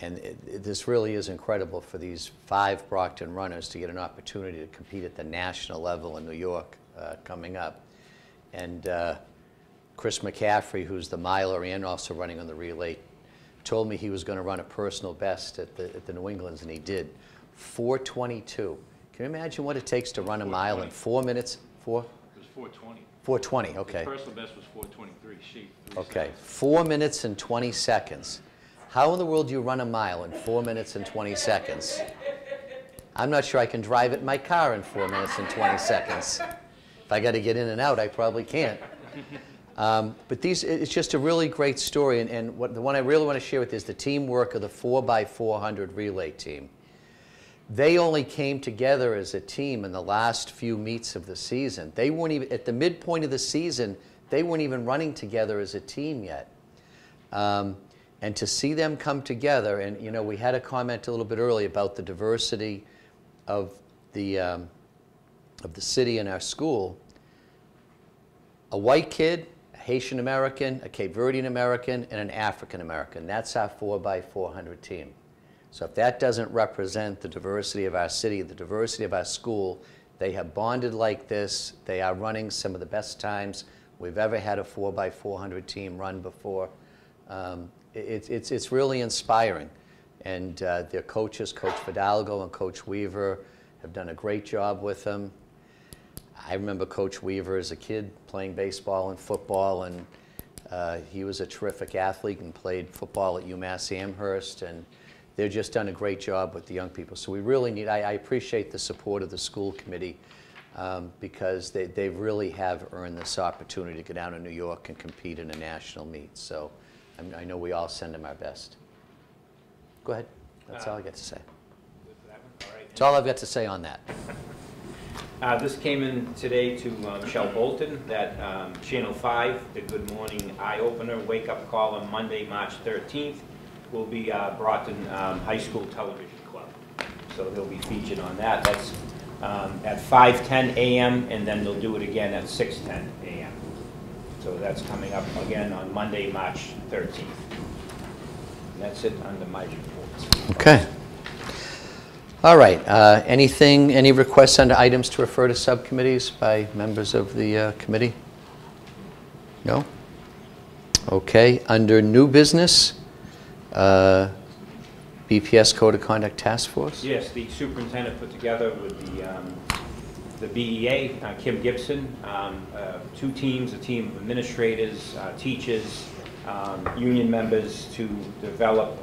And it, it- this really is incredible for these five Brockton runners to get an opportunity to compete at the national level in New York uh, coming up. And uh, Chris McCaffrey, who's the miler and also running on the relay, told me he was going to run a personal best at the, at the New Englands, and he did. 422. Can you imagine what it takes to run a mile in four minutes? Four? It was 420. 420, okay. His personal best was 423, she. Okay, four minutes and 20 seconds. How in the world do you run a mile in four minutes and 20 seconds? I'm not sure I can drive it in my car in four minutes and 20 seconds. If I got to get in and out, I probably can't. Um, but these, it's just a really great story, and, and what, the one I really want to share with you is the teamwork of the 4x400 relay team. They only came together as a team in the last few meets of the season. They weren't even, at the midpoint of the season, they weren't even running together as a team yet. Um, and to see them come together, and you know, we had a comment a little bit earlier about the diversity of the, um, of the city and our school. A white kid, Haitian American, a Cape Verdean American, and an African American. That's our 4x400 team. So if that doesn't represent the diversity of our city, the diversity of our school, they have bonded like this. They are running some of the best times we've ever had a 4x400 team run before. Um, it, it's, it's really inspiring. And uh, their coaches, Coach Fidalgo and Coach Weaver, have done a great job with them. I remember Coach Weaver as a kid playing baseball and football, and uh, he was a terrific athlete and played football at UMass Amherst, and they've just done a great job with the young people. So we really need, I, I appreciate the support of the school committee um, because they, they really have earned this opportunity to go down to New York and compete in a national meet. So I'm- I know we all send them our best. Go ahead. That's all I got to say. That's all I've got to say on that. Uh, This came in today to uh, Michelle Bolton, that um, Channel 5, the Good Morning Eye Opener Wake Up Call on Monday, March 13th, will be uh, Brockton um, High School Television Club. So they'll be featured on that. That's um, at 5:10 a.m., and then they'll do it again at 6:10 a.m. So that's coming up again on Monday, March 13th. And that's it under my reports. Okay. All right. uh, Anything, any requests under items to refer to subcommittees by members of the uh, committee? No? Okay. Under new business, uh, BPS Code of Conduct Task Force? Yes, the superintendent put together with the, um, the BEA, uh, Kim Gibson, um, uh, two teams, a team of administrators, uh, teachers, um, union members to develop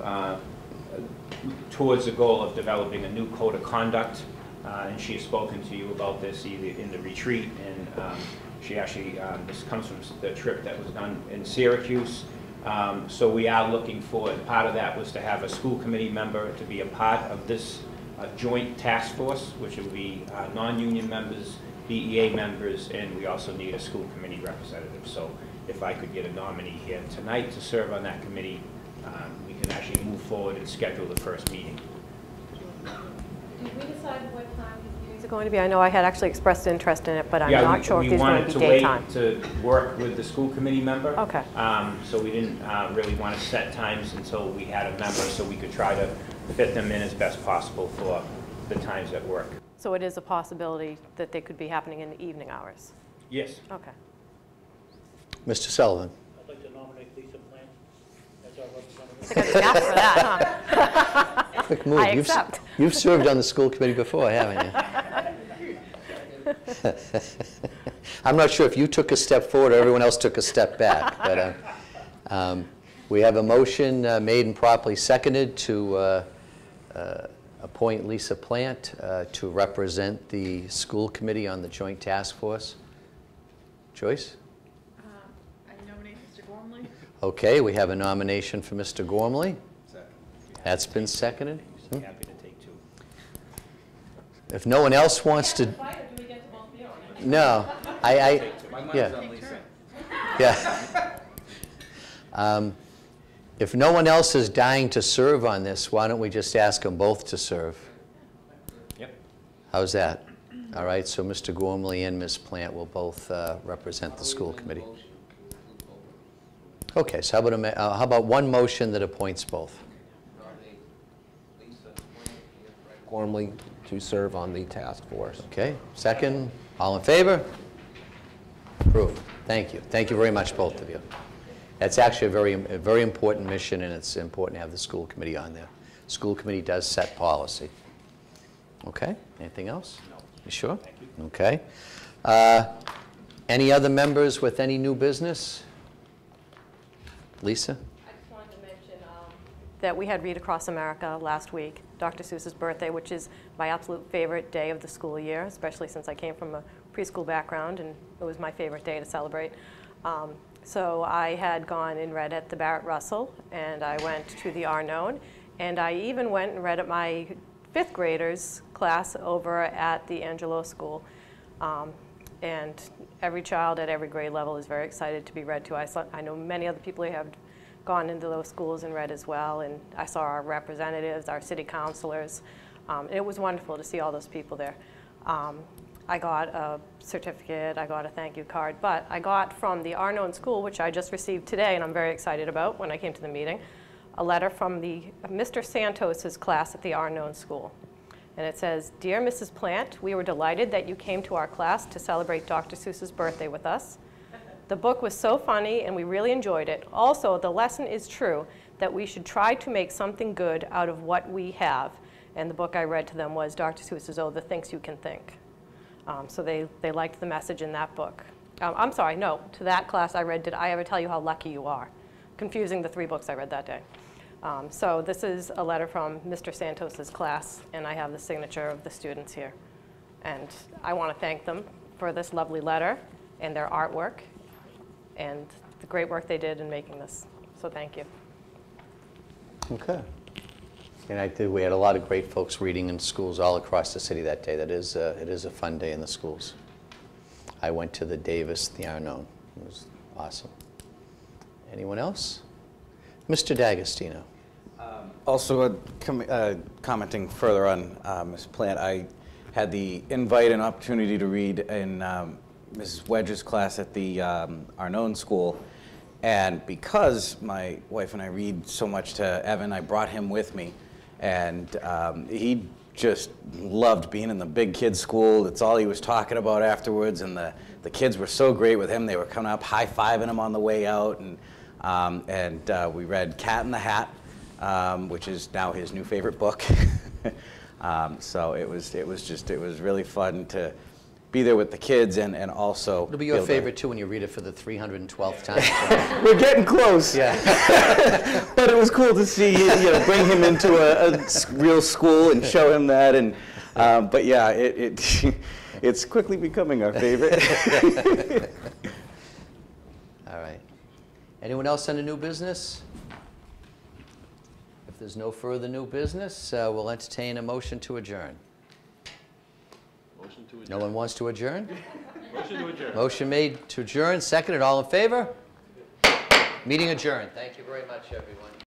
towards the goal of developing a new code of conduct. Uh, And she has spoken to you about this either in the retreat, and um, she actually, uh, this comes from the trip that was done in Syracuse. Um, So we are looking for, part of that was to have a school committee member to be a part of this uh, joint task force, which will be uh, non-union members, BEA members, and we also need a school committee representative. So if I could get a nominee here tonight to serve on that committee, um, can actually move forward and schedule the first meeting. Did we decide what time these meetings are going to be? I know I had actually expressed interest in it, but I'm Yeah, not we- sure if these are going to be daytime. We wanted to wait to work with the school committee member. Okay. Um, So we didn't uh, really want to set times until we had a member, so we could try to fit them in as best possible for the times that work. So it is a possibility that they could be happening in the evening hours? Yes. Okay. Mr. Sullivan? I'd like to nominate Lisa Plant as our representative. I think I just asked for that, huh? Quick move. I You've accept. You've served on the school committee before, haven't you? I'm not sure if you took a step forward or everyone else took a step back, but uh, um, we have a motion uh, made and properly seconded to uh, uh, appoint Lisa Plant uh, to represent the school committee on the joint task force. Joyce? I nominate Mr. Gormley. Okay, we have a nomination for Mr. Gormley. That's been seconded. Hmm? Happy to take two. If no one else wants to... No, I, I, yeah. Yeah. Um, If no one else is dying to serve on this, why don't we just ask them both to serve? Yep. How's that? All right, so Mr. Gormley and Ms. Plant will both uh, represent the school committee. Okay, so how about, a uh, how about one motion that appoints both? Gormley to serve on the task force. Okay, second, all in favor? Approved. Thank you. Thank you very much, both of you. That's actually a very, a very important mission, and it's important to have the school committee on there. School committee does set policy. Okay, anything else? No. You sure? Okay. Uh, Any other members with any new business? Lisa? I just wanted to mention um, that we had Read Across America last week, Dr. Seuss's birthday, which is my absolute favorite day of the school year, especially since I came from a preschool background, and it was my favorite day to celebrate. Um, so I had gone and read at the Barrett Russell, and I went to the Arnone, and I even went and read at my fifth graders class over at the Angelo School. Um, and every child at every grade level is very excited to be read to. I, saw, I know many other people who have gone into those schools and read as well, and I saw our representatives, our city councilors. Um, it was wonderful to see all those people there. Um, I got a certificate, I got a thank you card, but I got from the Arnone School, which I just received today and I'm very excited about when I came to the meeting, a letter from the Mr. Santos's class at the Arnone School. And it says, Dear Mrs. Plant, we were delighted that you came to our class to celebrate Dr. Seuss's birthday with us. The book was so funny and we really enjoyed it. Also, the lesson is true that we should try to make something good out of what we have. And the book I read to them was Dr. Seuss's Oh, the Thinks You Can Think. Um, So they, they liked the message in that book. Um, I'm sorry, no, to that class I read, Did I Ever Tell You How Lucky You Are? Confusing the three books I read that day. Um, So this is a letter from Mr. Santos's class, and I have the signature of the students here. And I want to thank them for this lovely letter and their artwork and the great work they did in making this. So thank you. Okay. And I did, we had a lot of great folks reading in schools all across the city that day. That is, uh, it is a fun day in the schools. I went to the Davis, the Arnone. It was awesome. Anyone else? Mr. D'Agostino. Also, uh, com- uh, commenting further on uh, Ms. Plant, I had the invite and opportunity to read in um, Mrs. Wedge's class at the um, Arnone School. And because my wife and I read so much to Evan, I brought him with me. And um, he just loved being in the big kids' school. That's all he was talking about afterwards. And the, the kids were so great with him. They were coming up, high fiving him on the way out. And, um, and uh, we read Cat in the Hat, um, which is now his new favorite book. um, so it was, it was just, it was really fun to be there with the kids and, and also. It'll be your to- favorite too when you read it for the 312th time. We're getting close. Yeah. but it was cool to see, you know, bring him into a real school and show him that. And, um, but yeah, it, it it's quickly becoming our favorite. Anyone else on the new business? If there's no further new business, uh, we'll entertain a motion to adjourn. Motion to adjourn. No one wants to adjourn? Motion to adjourn. Motion made to adjourn, seconded, all in favor? Meeting adjourned. Thank you very much, everyone.